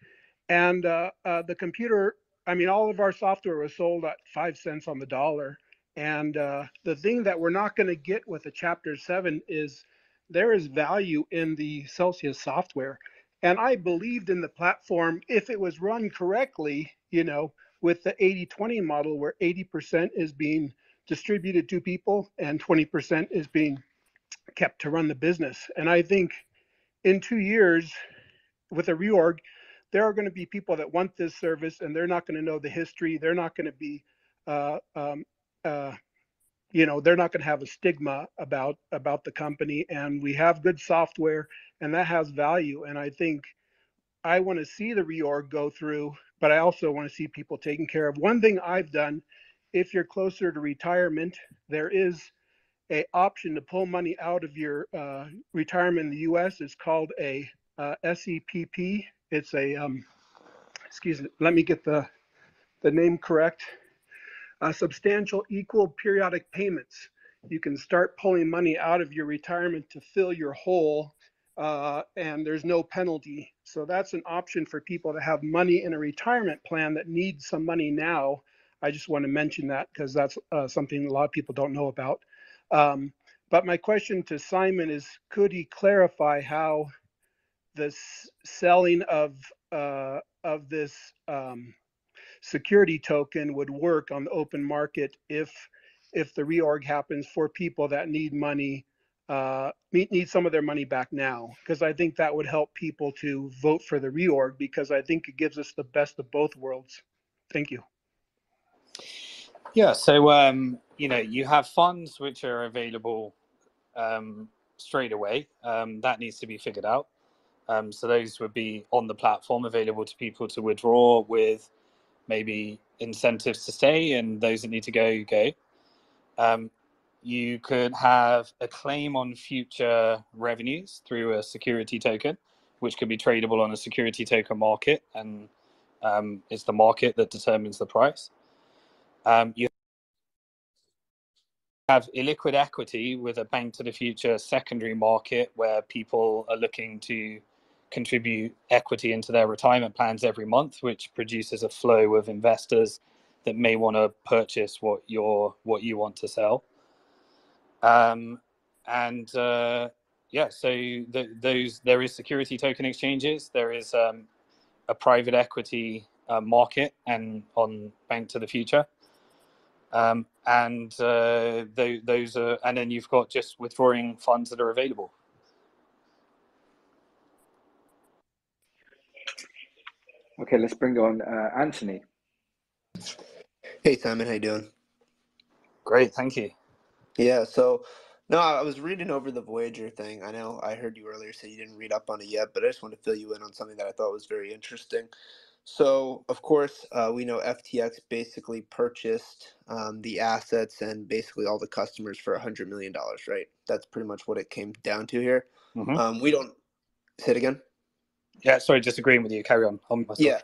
and uh, uh, the computer. I mean, all of our software was sold at five cents on the dollar. And uh, the thing that we're not going to get with a Chapter Seven is there is value in the Celsius software. And I believed in the platform if it was run correctly, you know, with the 80 20 model where 80% is being distributed to people and 20% is being kept to run the business. And I think in two years, with a reorg, there are going to be people that want this service and they're not going to know the history. They're not going to be, uh, um, uh, you know, they're not going to have a stigma about about the company. And we have good software, and that has value. And I think I want to see the reorg go through, but I also want to see people taken care of. One thing I've done, if you're closer to retirement, there is a option to pull money out of your uh, retirement in the U.S. It's called a uh, SEPP. It's a um, excuse me. Let me get the the name correct. Uh, substantial equal periodic payments. You can start pulling money out of your retirement to fill your hole, uh, and there's no penalty. So that's an option for people that have money in a retirement plan that needs some money now. I just want to mention that because that's uh, something a lot of people don't know about. Um, but my question to Simon is, could he clarify how the selling of uh, of this um, security token would work on the open market if if the reorg happens for people that need money uh, need some of their money back now because I think that would help people to vote for the reorg because I think it gives us the best of both worlds. Thank you. Yeah, so um, you know, you have funds which are available um, straight away. Um, that needs to be figured out. Um, so those would be on the platform, available to people to withdraw with maybe incentives to stay, and those that need to go go. Um, you could have a claim on future revenues through a security token, which could be tradable on a security token market, and um, it's the market that determines the price. Um, you have illiquid equity with a bank to the future secondary market where people are looking to contribute equity into their retirement plans every month, which produces a flow of investors that may want to purchase what you're what you want to sell. Um, and uh, yeah, so the, those there is security token exchanges. There is um, a private equity uh, market and on Bank to the Future. Um, and uh, th- those are, and then you've got just withdrawing funds that are available. Okay, let's bring on uh, Anthony. Hey Simon, how you doing? Great, thank you. Yeah, so no, I was reading over the Voyager thing. I know I heard you earlier say you didn't read up on it yet, but I just want to fill you in on something that I thought was very interesting. So, of course, uh, we know FTX basically purchased um, the assets and basically all the customers for $100 million, right? That's pretty much what it came down to here. Mhm. Um, we don't say it again. Yeah, sorry, disagreeing with you. Carry on. Yeah.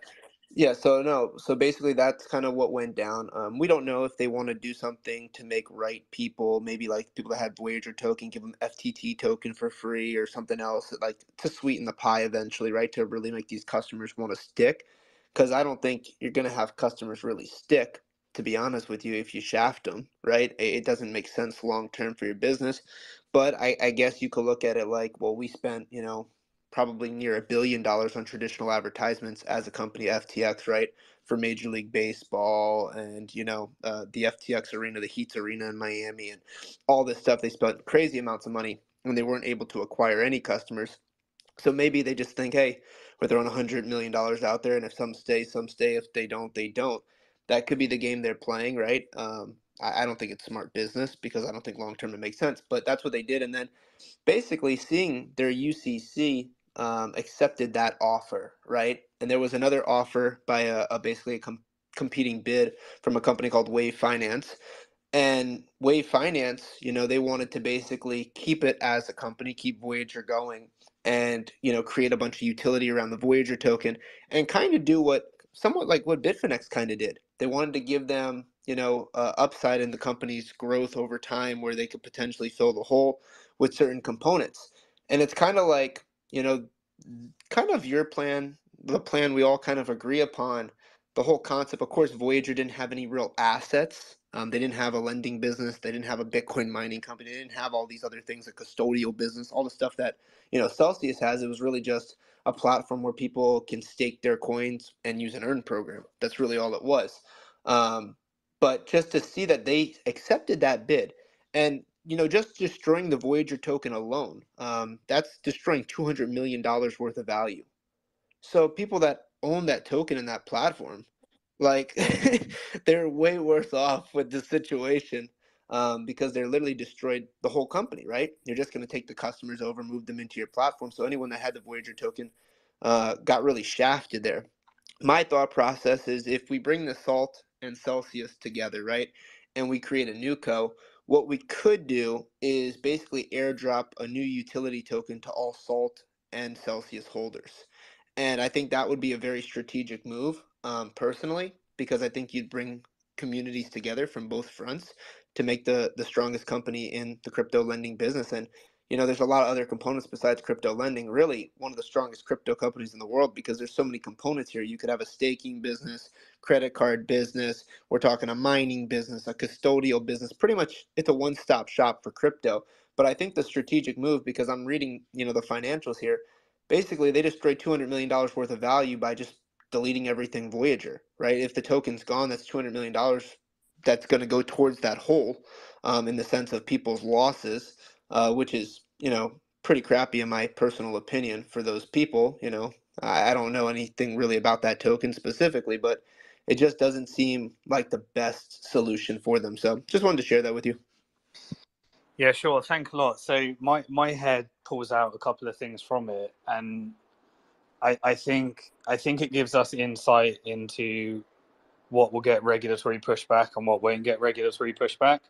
Yeah, so no, so basically that's kind of what went down. Um, we don't know if they want to do something to make right people, maybe like people that had Voyager token, give them FTT token for free or something else, like to sweeten the pie eventually, right? To really make these customers want to stick. Because I don't think you're going to have customers really stick, to be honest with you, if you shaft them, right? It, it doesn't make sense long term for your business. But I, I guess you could look at it like, well, we spent, you know, probably near a billion dollars on traditional advertisements as a company, FTX, right? For Major League Baseball and, you know, uh, the FTX arena, the Heats arena in Miami, and all this stuff. They spent crazy amounts of money and they weren't able to acquire any customers. So maybe they just think, hey, we're throwing $100 million out there, and if some stay, some stay. If they don't, they don't. That could be the game they're playing, right? Um, I, I don't think it's smart business because I don't think long term it makes sense, but that's what they did. And then basically seeing their UCC um, accepted that offer, right? And there was another offer by a, a basically a com- competing bid from a company called Wave Finance. And Wave Finance, you know, they wanted to basically keep it as a company, keep Voyager going, and you know, create a bunch of utility around the Voyager token, and kind of do what somewhat like what Bitfinex kind of did. They wanted to give them, you know, uh, upside in the company's growth over time, where they could potentially fill the hole with certain components. And it's kind of like, you know, kind of your plan, the plan we all kind of agree upon. The whole concept, of course, Voyager didn't have any real assets Um, they didn't have a lending business. They didn't have a Bitcoin mining company. They didn't have all these other things, a custodial business, all the stuff that you know Celsius has. It was really just a platform where people can stake their coins and use an earn program. That's really all it was. Um, but just to see that they accepted that bid, and you know, just destroying the Voyager token alone, um, that's destroying two hundred million dollars worth of value. So people that own that token and that platform, like they're way worse off with the situation um, because they're literally destroyed the whole company, right? You're just going to take the customers over, move them into your platform. So anyone that had the Voyager token uh, got really shafted there. My thought process is if we bring the Salt and Celsius together, right, and we create a new co, what we could do is basically airdrop a new utility token to all Salt and Celsius holders. And I think that would be a very strategic move, um, personally, because I think you'd bring communities together from both fronts to make the the strongest company in the crypto lending business. And you know, there's a lot of other components besides crypto lending. Really, one of the strongest crypto companies in the world because there's so many components here. You could have a staking business, credit card business. We're talking a mining business, a custodial business. Pretty much, it's a one-stop shop for crypto. But I think the strategic move, because I'm reading, you know, the financials here basically they destroyed 200 million dollars worth of value by just deleting everything Voyager, right? If the token's gone, that's 200 million dollars that's going to go towards that hole, um, in the sense of people's losses, uh, which is you know pretty crappy in my personal opinion for those people. You know, I, I don't know anything really about that token specifically, but it just doesn't seem like the best solution for them. So just wanted to share that with you. Yeah, sure. Thank a lot. So my my head pulls out a couple of things from it, and I I think I think it gives us insight into what will get regulatory pushback and what won't get regulatory pushback,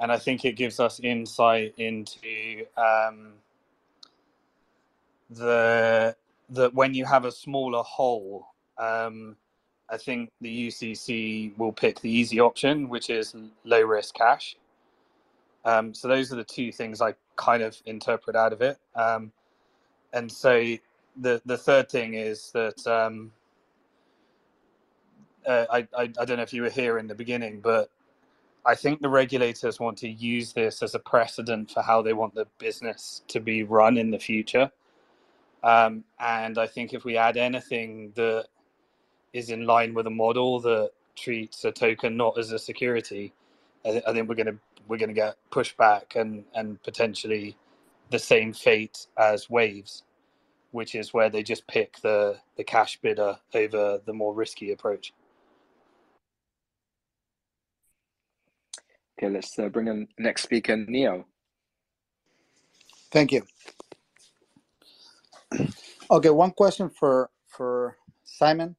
and I think it gives us insight into um, the that when you have a smaller hole, um, I think the UCC will pick the easy option, which is low risk cash. Um, so those are the two things I kind of interpret out of it. Um, and so the the third thing is that um, uh, I, I I don't know if you were here in the beginning, but I think the regulators want to use this as a precedent for how they want the business to be run in the future. Um, and I think if we add anything that is in line with a model that treats a token not as a security, I, I think we're going to we're going to get pushback and and potentially the same fate as waves, which is where they just pick the the cash bidder over the more risky approach. Okay, let's uh, bring in next speaker, Neo. Thank you. Okay, one question for for Simon.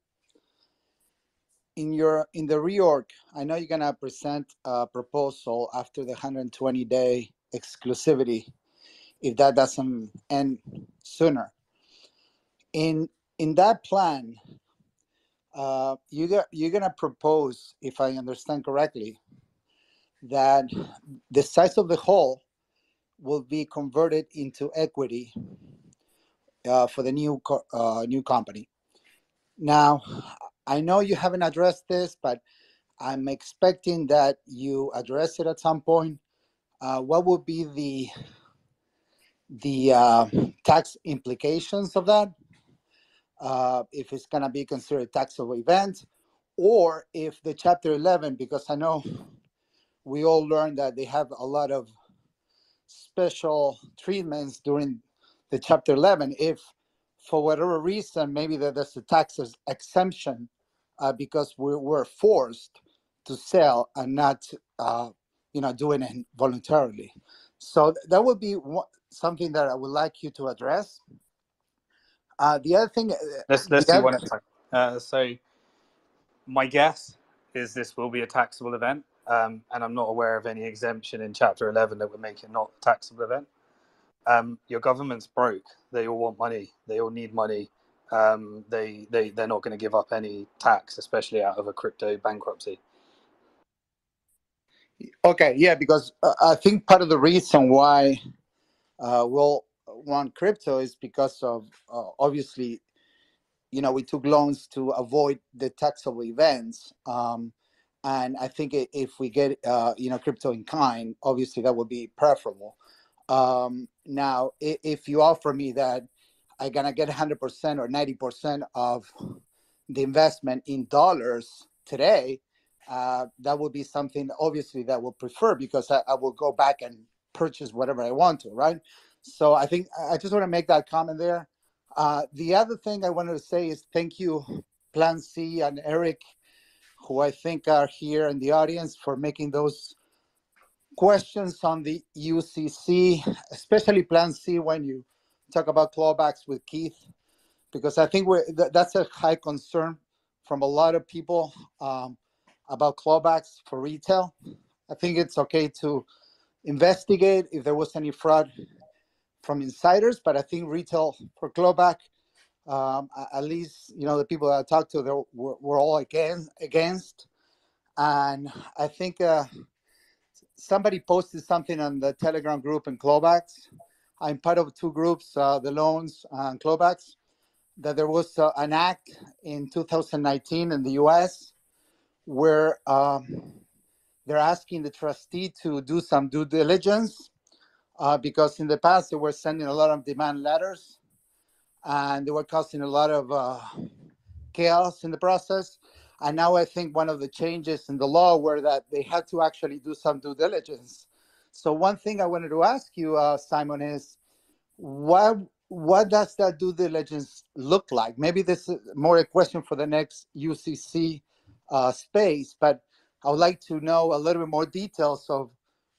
In your in the reorg, I know you're gonna present a proposal after the 120 day exclusivity, if that doesn't end sooner. In in that plan, uh, you got, you're gonna propose, if I understand correctly, that the size of the hole will be converted into equity uh, for the new co- uh, new company. Now, I know you haven't addressed this, but I'm expecting that you address it at some point. Uh, what would be the the uh, tax implications of that? Uh, if it's going to be considered taxable event, or if the Chapter 11, because I know we all learned that they have a lot of special treatments during the Chapter 11. If for whatever reason, maybe that there's a tax exemption uh, because we were forced to sell and not, uh, you know, doing it voluntarily. So that would be one, something that I would like you to address. Uh, the other thing, uh, Let's let's do one at a time. Uh, so my guess is this will be a taxable event, um, and I'm not aware of any exemption in Chapter 11 that would make it not a taxable event. Um, your government's broke. They all want money. They all need money. Um, they they they're not going to give up any tax, especially out of a crypto bankruptcy. okay, yeah, because uh, I think part of the reason why uh, we'll want crypto is because of uh, obviously, you know, we took loans to avoid the taxable events. Um, and I think if we get uh, you know crypto in kind, obviously that would be preferable. Um, now, if you offer me that I'm gonna get 100% or 90% of the investment in dollars today, uh, that would be something obviously that will prefer because I, I will go back and purchase whatever I want to, right? So I think I I just want to make that comment there. Uh, the other thing I wanted to say is thank you, Plan C and Eric, who I think are here in the audience for making those questions on the UCC, especially Plan C when you talk about clawbacks with Keith, because I think that, that's a high concern from a lot of people um, about clawbacks for retail. I think it's okay to investigate if there was any fraud from insiders, but I think retail for clawback, um, at least you know the people that I talked to, they were, were all against against, and I think uh, somebody posted something on the Telegram group in clawbacks. I'm part of two groups, uh, the loans and clawbacks. That there was uh, an act in 2019 in the U.S. where um, they're asking the trustee to do some due diligence uh, because in the past they were sending a lot of demand letters and they were causing a lot of uh, chaos in the process. And now I think one of the changes in the law were that they had to actually do some due diligence. So one thing I wanted to ask you, uh, Simon, is what what does that due diligence look like? Maybe this is more a question for the next UCC uh, space, but I would like to know a little bit more details of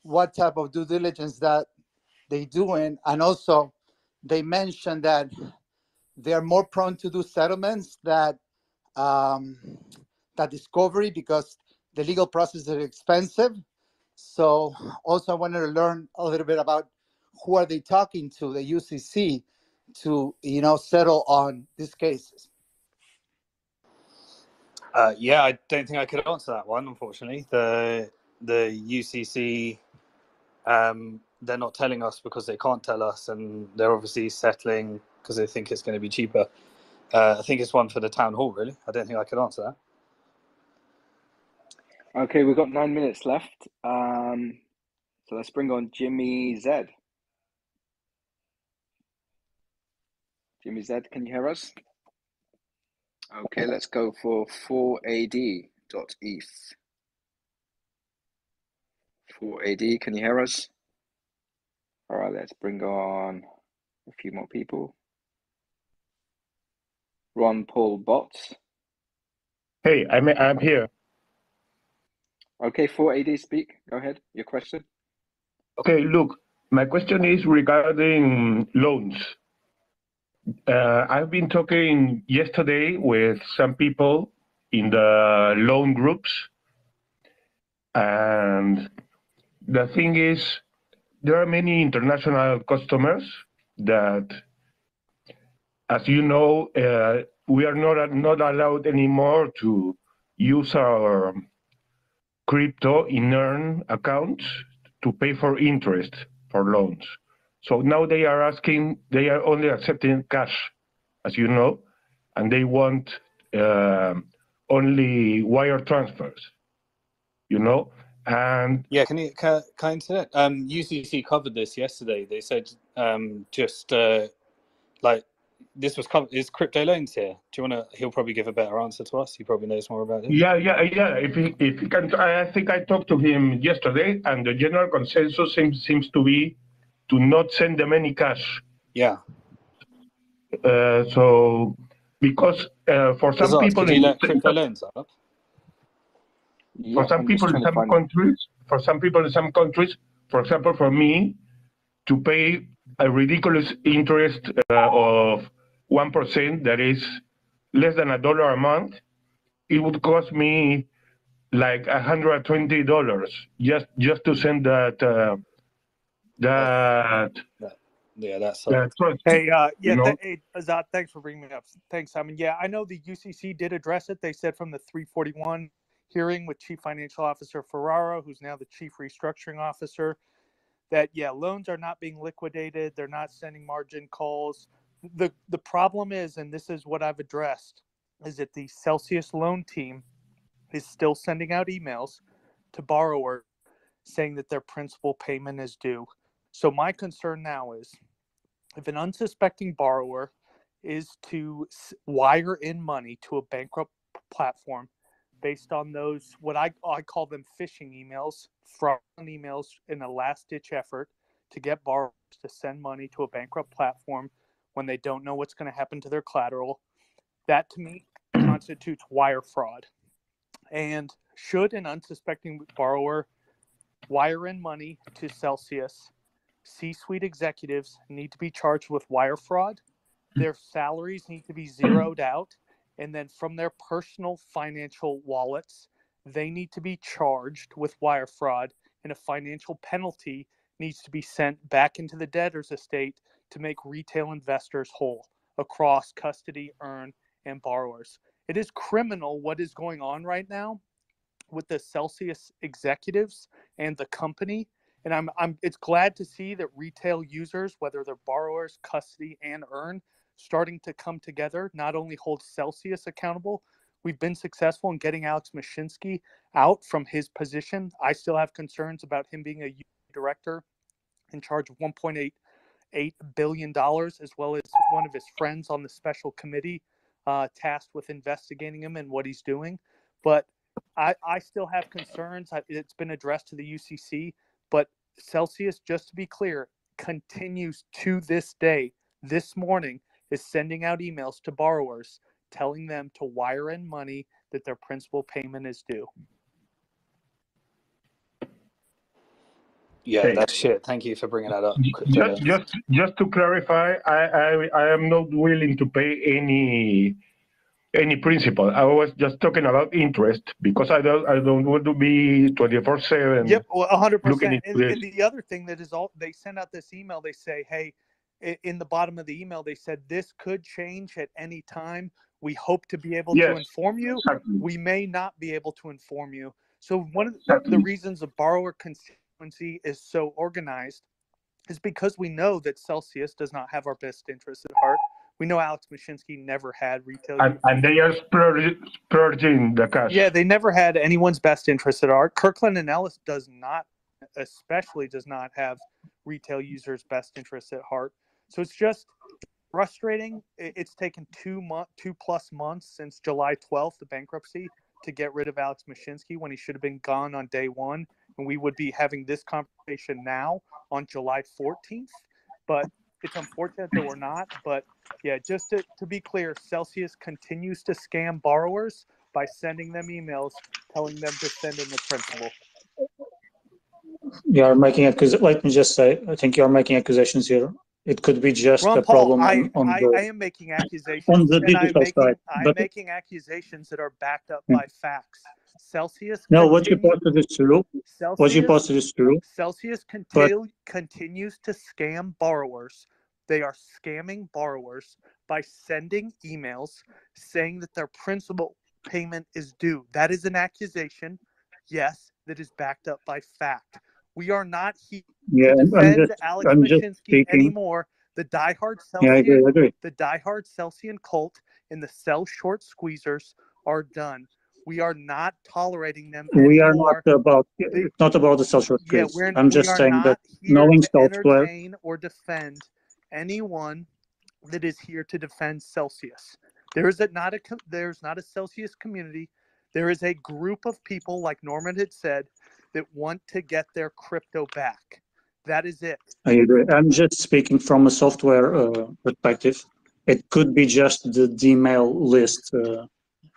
what type of due diligence that they doing, and also they mentioned that they're more prone to do settlements that um, that discovery because the legal process is expensive. So also I wanted to learn a little bit about who are they talking to the UCC to you know settle on these cases. Uh, yeah, I don't think I could answer that one. Unfortunately, the the UCC um, they're not telling us because they can't tell us, and they're obviously settling because they think it's going to be cheaper. Uh, I think it's one for the town hall. Really, I don't think I could answer that. Okay, we've got nine minutes left. Um, so let's bring on Jimmy Z. Jimmy Z, can you hear us? Okay, let's go for 4AD.eth. 4AD, can you hear us? All right, let's bring on a few more people. Ron Paul Botts. Hey, I'm I'm here. Okay, for AD speak. Go ahead. Your question. Okay, look, my question is regarding loans. Uh, I've been talking yesterday with some people in the loan groups, and the thing is, there are many international customers that, as you know, uh, we are not not allowed anymore to use our crypto in earn accounts to pay for interest for loans. So now they are asking, they are only accepting cash, as you know, and they want um only wire transfers, you know, and Yeah, can you can, can I that? Um, UCC covered this yesterday. They said um, just uh, like this was. Is crypto loans here? Do you want to? He'll probably give a better answer to us. He probably knows more about it. Yeah, yeah, yeah. If he, if he can, I think I talked to him yesterday, and the general consensus seems seems to be to not send them any cash. Yeah. Uh, so because uh, for some Azad, people in crypto loans up? for some I'm people in some countries, for some people in some countries, for example, for me, to pay a ridiculous interest uh, of one percent, that is less than a dollar a month, it would cost me like a hundred twenty dollars just just to send that uh, that That, yeah, that's that trust, Hey, uh, yeah, you know. th- hey, Azad, thanks for bringing me up. Thanks, Simon. Yeah, I know the UCC did address it. They said from the 341 hearing with Chief Financial Officer Ferraro, who's now the Chief Restructuring Officer, that yeah, loans are not being liquidated. They're not sending margin calls. The The problem is, and this is what I've addressed, is that the Celsius loan team is still sending out emails to borrowers saying that their principal payment is due. So my concern now is if an unsuspecting borrower is to wire in money to a bankrupt platform based on those what I, I call them phishing emails fraud emails in a last ditch effort to get borrowers to send money to a bankrupt platform when they don't know what's going to happen to their collateral that to me constitutes wire fraud and should an unsuspecting borrower wire in money to Celsius, C suite executives need to be charged with wire fraud. Hmm. Their salaries need to be zeroed out. And then from their personal financial wallets, they need to be charged with wire fraud. And a financial penalty needs to be sent back into the debtor's estate to make retail investors whole across custody, earn, and borrowers. It is criminal what is going on right now with the Celsius executives and the company. And I'm, I'm it's glad to see that retail users, whether they're borrowers, custody, and earn, starting to come together, not only hold Celsius accountable. We've been successful in getting Alex Mashinsky out from his position. I still have concerns about him being a director in charge of 1.88 billion dollars, as well as one of his friends on the special committee uh, tasked with investigating him and what he's doing. But I, I still have concerns. It's been addressed to the UCC, but Celsius, just to be clear, continues to this day, this morning, is sending out emails to borrowers telling them to wire in money that their principal payment is due. Yeah, Okay. that's shit. Thank you for bringing that up. Just, just, just to clarify, I, I, I am not willing to pay any, any principal. I was just talking about interest because I don't, I don't want to be twenty-four seven. Yep, well, hundred looking percent. And, and the other thing that is all they send out this email. They say, "Hey, in the bottom of the email, they said this could change at any time. We hope to be able to inform you. exactly. We may not be able to inform you." So one of the, Exactly. the reasons a borrower constituency is so organized is because we know that Celsius does not have our best interests at heart. We know Alex Mashinsky never had retail. And, and they are splurging the cash. Yeah, they never had anyone's best interest at heart. Kirkland and Ellis does not, especially does not have retail users' best interests at heart. So it's just frustrating. It's taken two month, two plus months since July 12th, the bankruptcy, to get rid of Alex Mashinsky when he should have been gone on day one, and we would be having this conversation now on July 14th. But it's unfortunate that we're not. But yeah, just to, to be clear, Celsius continues to scam borrowers by sending them emails telling them to send in the principal. You are making accus. Let me just say, I think you are making accusations here. It could be just Ron a Paul, problem I, on, I, the I am making accusations, on the I'm digital making side, I'm but making accusations that are backed up Yeah. by facts. Celsius no, what you posted is true. What you posted is true. Celsius But- continues to scam borrowers. They are scamming borrowers by sending emails saying that their principal payment is due. That is an accusation, yes, that is backed up by fact. We are not here Yeah, to I'm- I'm just- Alex I'm just Mashinsky anymore. The diehard Yeah, I agree, I agree. the diehard Celsian cult and the sell short squeezers are done. We are not tolerating them We are not about. It's not about the social Yeah, skills. I'm just saying that knowing software. or defend anyone that is here to defend Celsius. There is a, not a there's not a Celsius community. There is a group of people, like Norman had said, that want to get their crypto back. That is it. I agree. I'm just speaking from a software uh, perspective. It could be just the Gmail list, uh,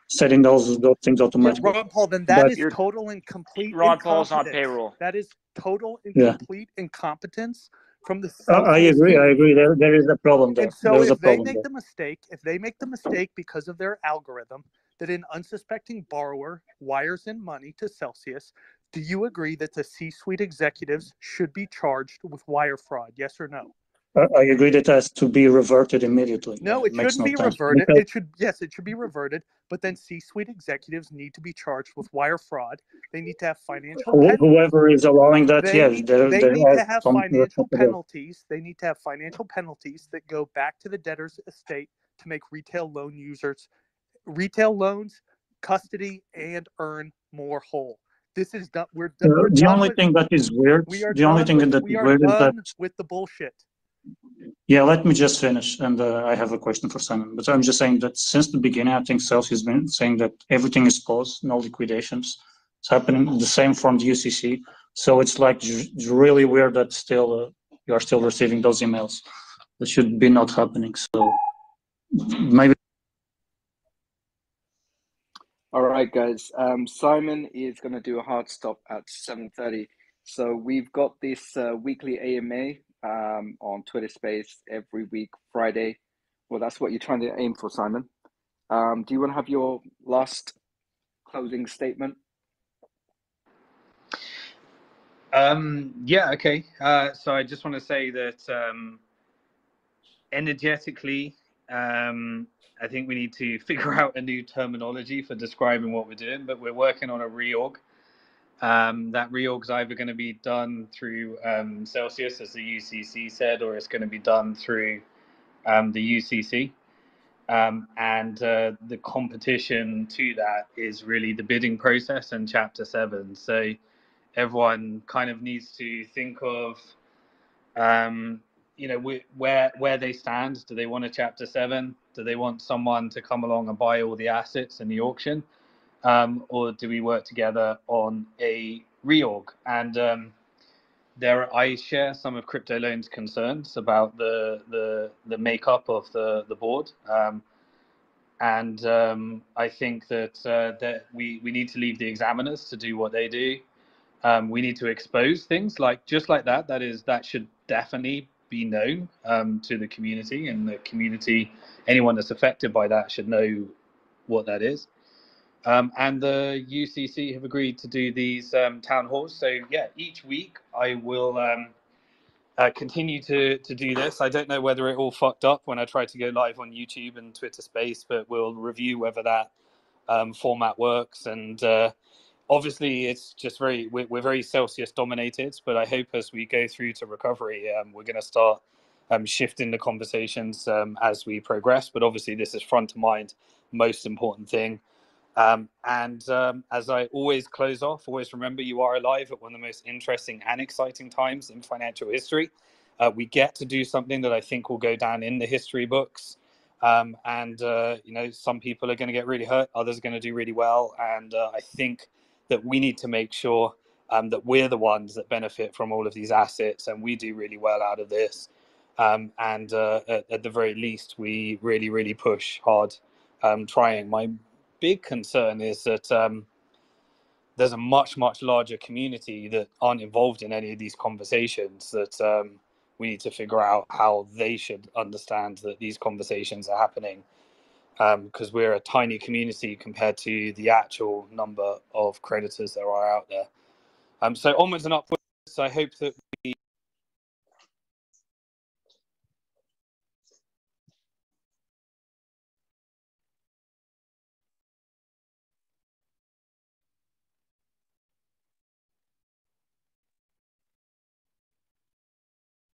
setting those those things Yeah, automatically. Ron Paul, then that But- is total and complete Ron Paul's on incompetence. payroll. That is total and Yeah. complete incompetence from the Uh, I Celsius agree. I agree. There, there is a problem there. And so There's a if they problem make there. the mistake, if they make the mistake because of their algorithm that an unsuspecting borrower wires in money to Celsius, do you agree that the C-suite executives should be charged with wire fraud? Yes or no? I agree that has to be reverted immediately. No, it makes shouldn't be sense. reverted. Because- It should yes, it should be reverted. But then C-suite executives need to be charged with wire fraud. They need to have financial who- pen- whoever is allowing that, they yes, there, they there need to have financial penalties. They need to have financial penalties that go back to the debtor's estate to make retail loan users retail loans custody and earn more whole. This is not we're, we're the only with, thing that is weird, we are the only thing with that is weird is that with the bullshit. Yeah, let me just finish, and uh, I have a question for Simon. But I'm just saying that since the beginning, I think Celsius has been saying that everything is paused, no liquidations. It's happening the same from the UCC. So it's like j- really weird that still uh, you are still receiving those emails. That should be not happening. So maybe All right, guys. Um, Simon is going to do a hard stop at 7:30. So we've got this uh, weekly AMA um, on Twitter Space every week, Friday. Well, that's what you're trying to aim for, Simon. Um, do you want to have your last closing statement? Um, yeah, okay. Uh, so I just want to say that um, energetically, um, I think we need to figure out a new terminology for describing what we're doing, but we're working on a reorg. Um, that reorg is either going to be done through um, Celsius, as the UCC said, or it's going to be done through um, the UCC. Um, and uh, the competition to that is really the bidding process and Chapter 7. So everyone kind of needs to think of um, you know wh- where where they stand do they want a chapter 7 do they want someone to come along and buy all the assets in the auction um, or do we work together on a reorg? And um, there i share some of crypto loans concerns about the the the makeup of the the board. Um, and um, i think that uh, that we we need to leave the examiners to do what they do. Um, we need to expose things like just like that that is that should definitely be known um, to the community and the community anyone that's affected by that should know what that is um, and the ucc have agreed to do these um, town halls. So yeah each week i will um, uh, continue to to do this. I don't know whether it all fucked up when i tried to go live on youtube and twitter space but we'll review whether that um, format works. And uh, obviously it's just very we're, we're very celsius dominated but i hope as we go through to recovery um, we're going to start um, shifting the conversations as we progress. But obviously this is front of mind most important thing um, and um, as i always close off always remember you are alive at one of the most interesting and exciting times in financial history uh, we get to do something that i think will go down in the history books um, and uh, you know some people are going to get really hurt others are going to do really well and uh, i think that we need to make sure um, that we're the ones that benefit from all of these assets and we do really well out of this. Um, and uh, at, at, the very least, we really, really push hard um, trying. My big concern is that um, there's a much, much larger community that aren't involved in any of these conversations that um, we need to figure out how they should understand that these conversations are happening because um, we're a tiny community compared to the actual number of creditors there are out there. Um, so onwards and upwards. I hope that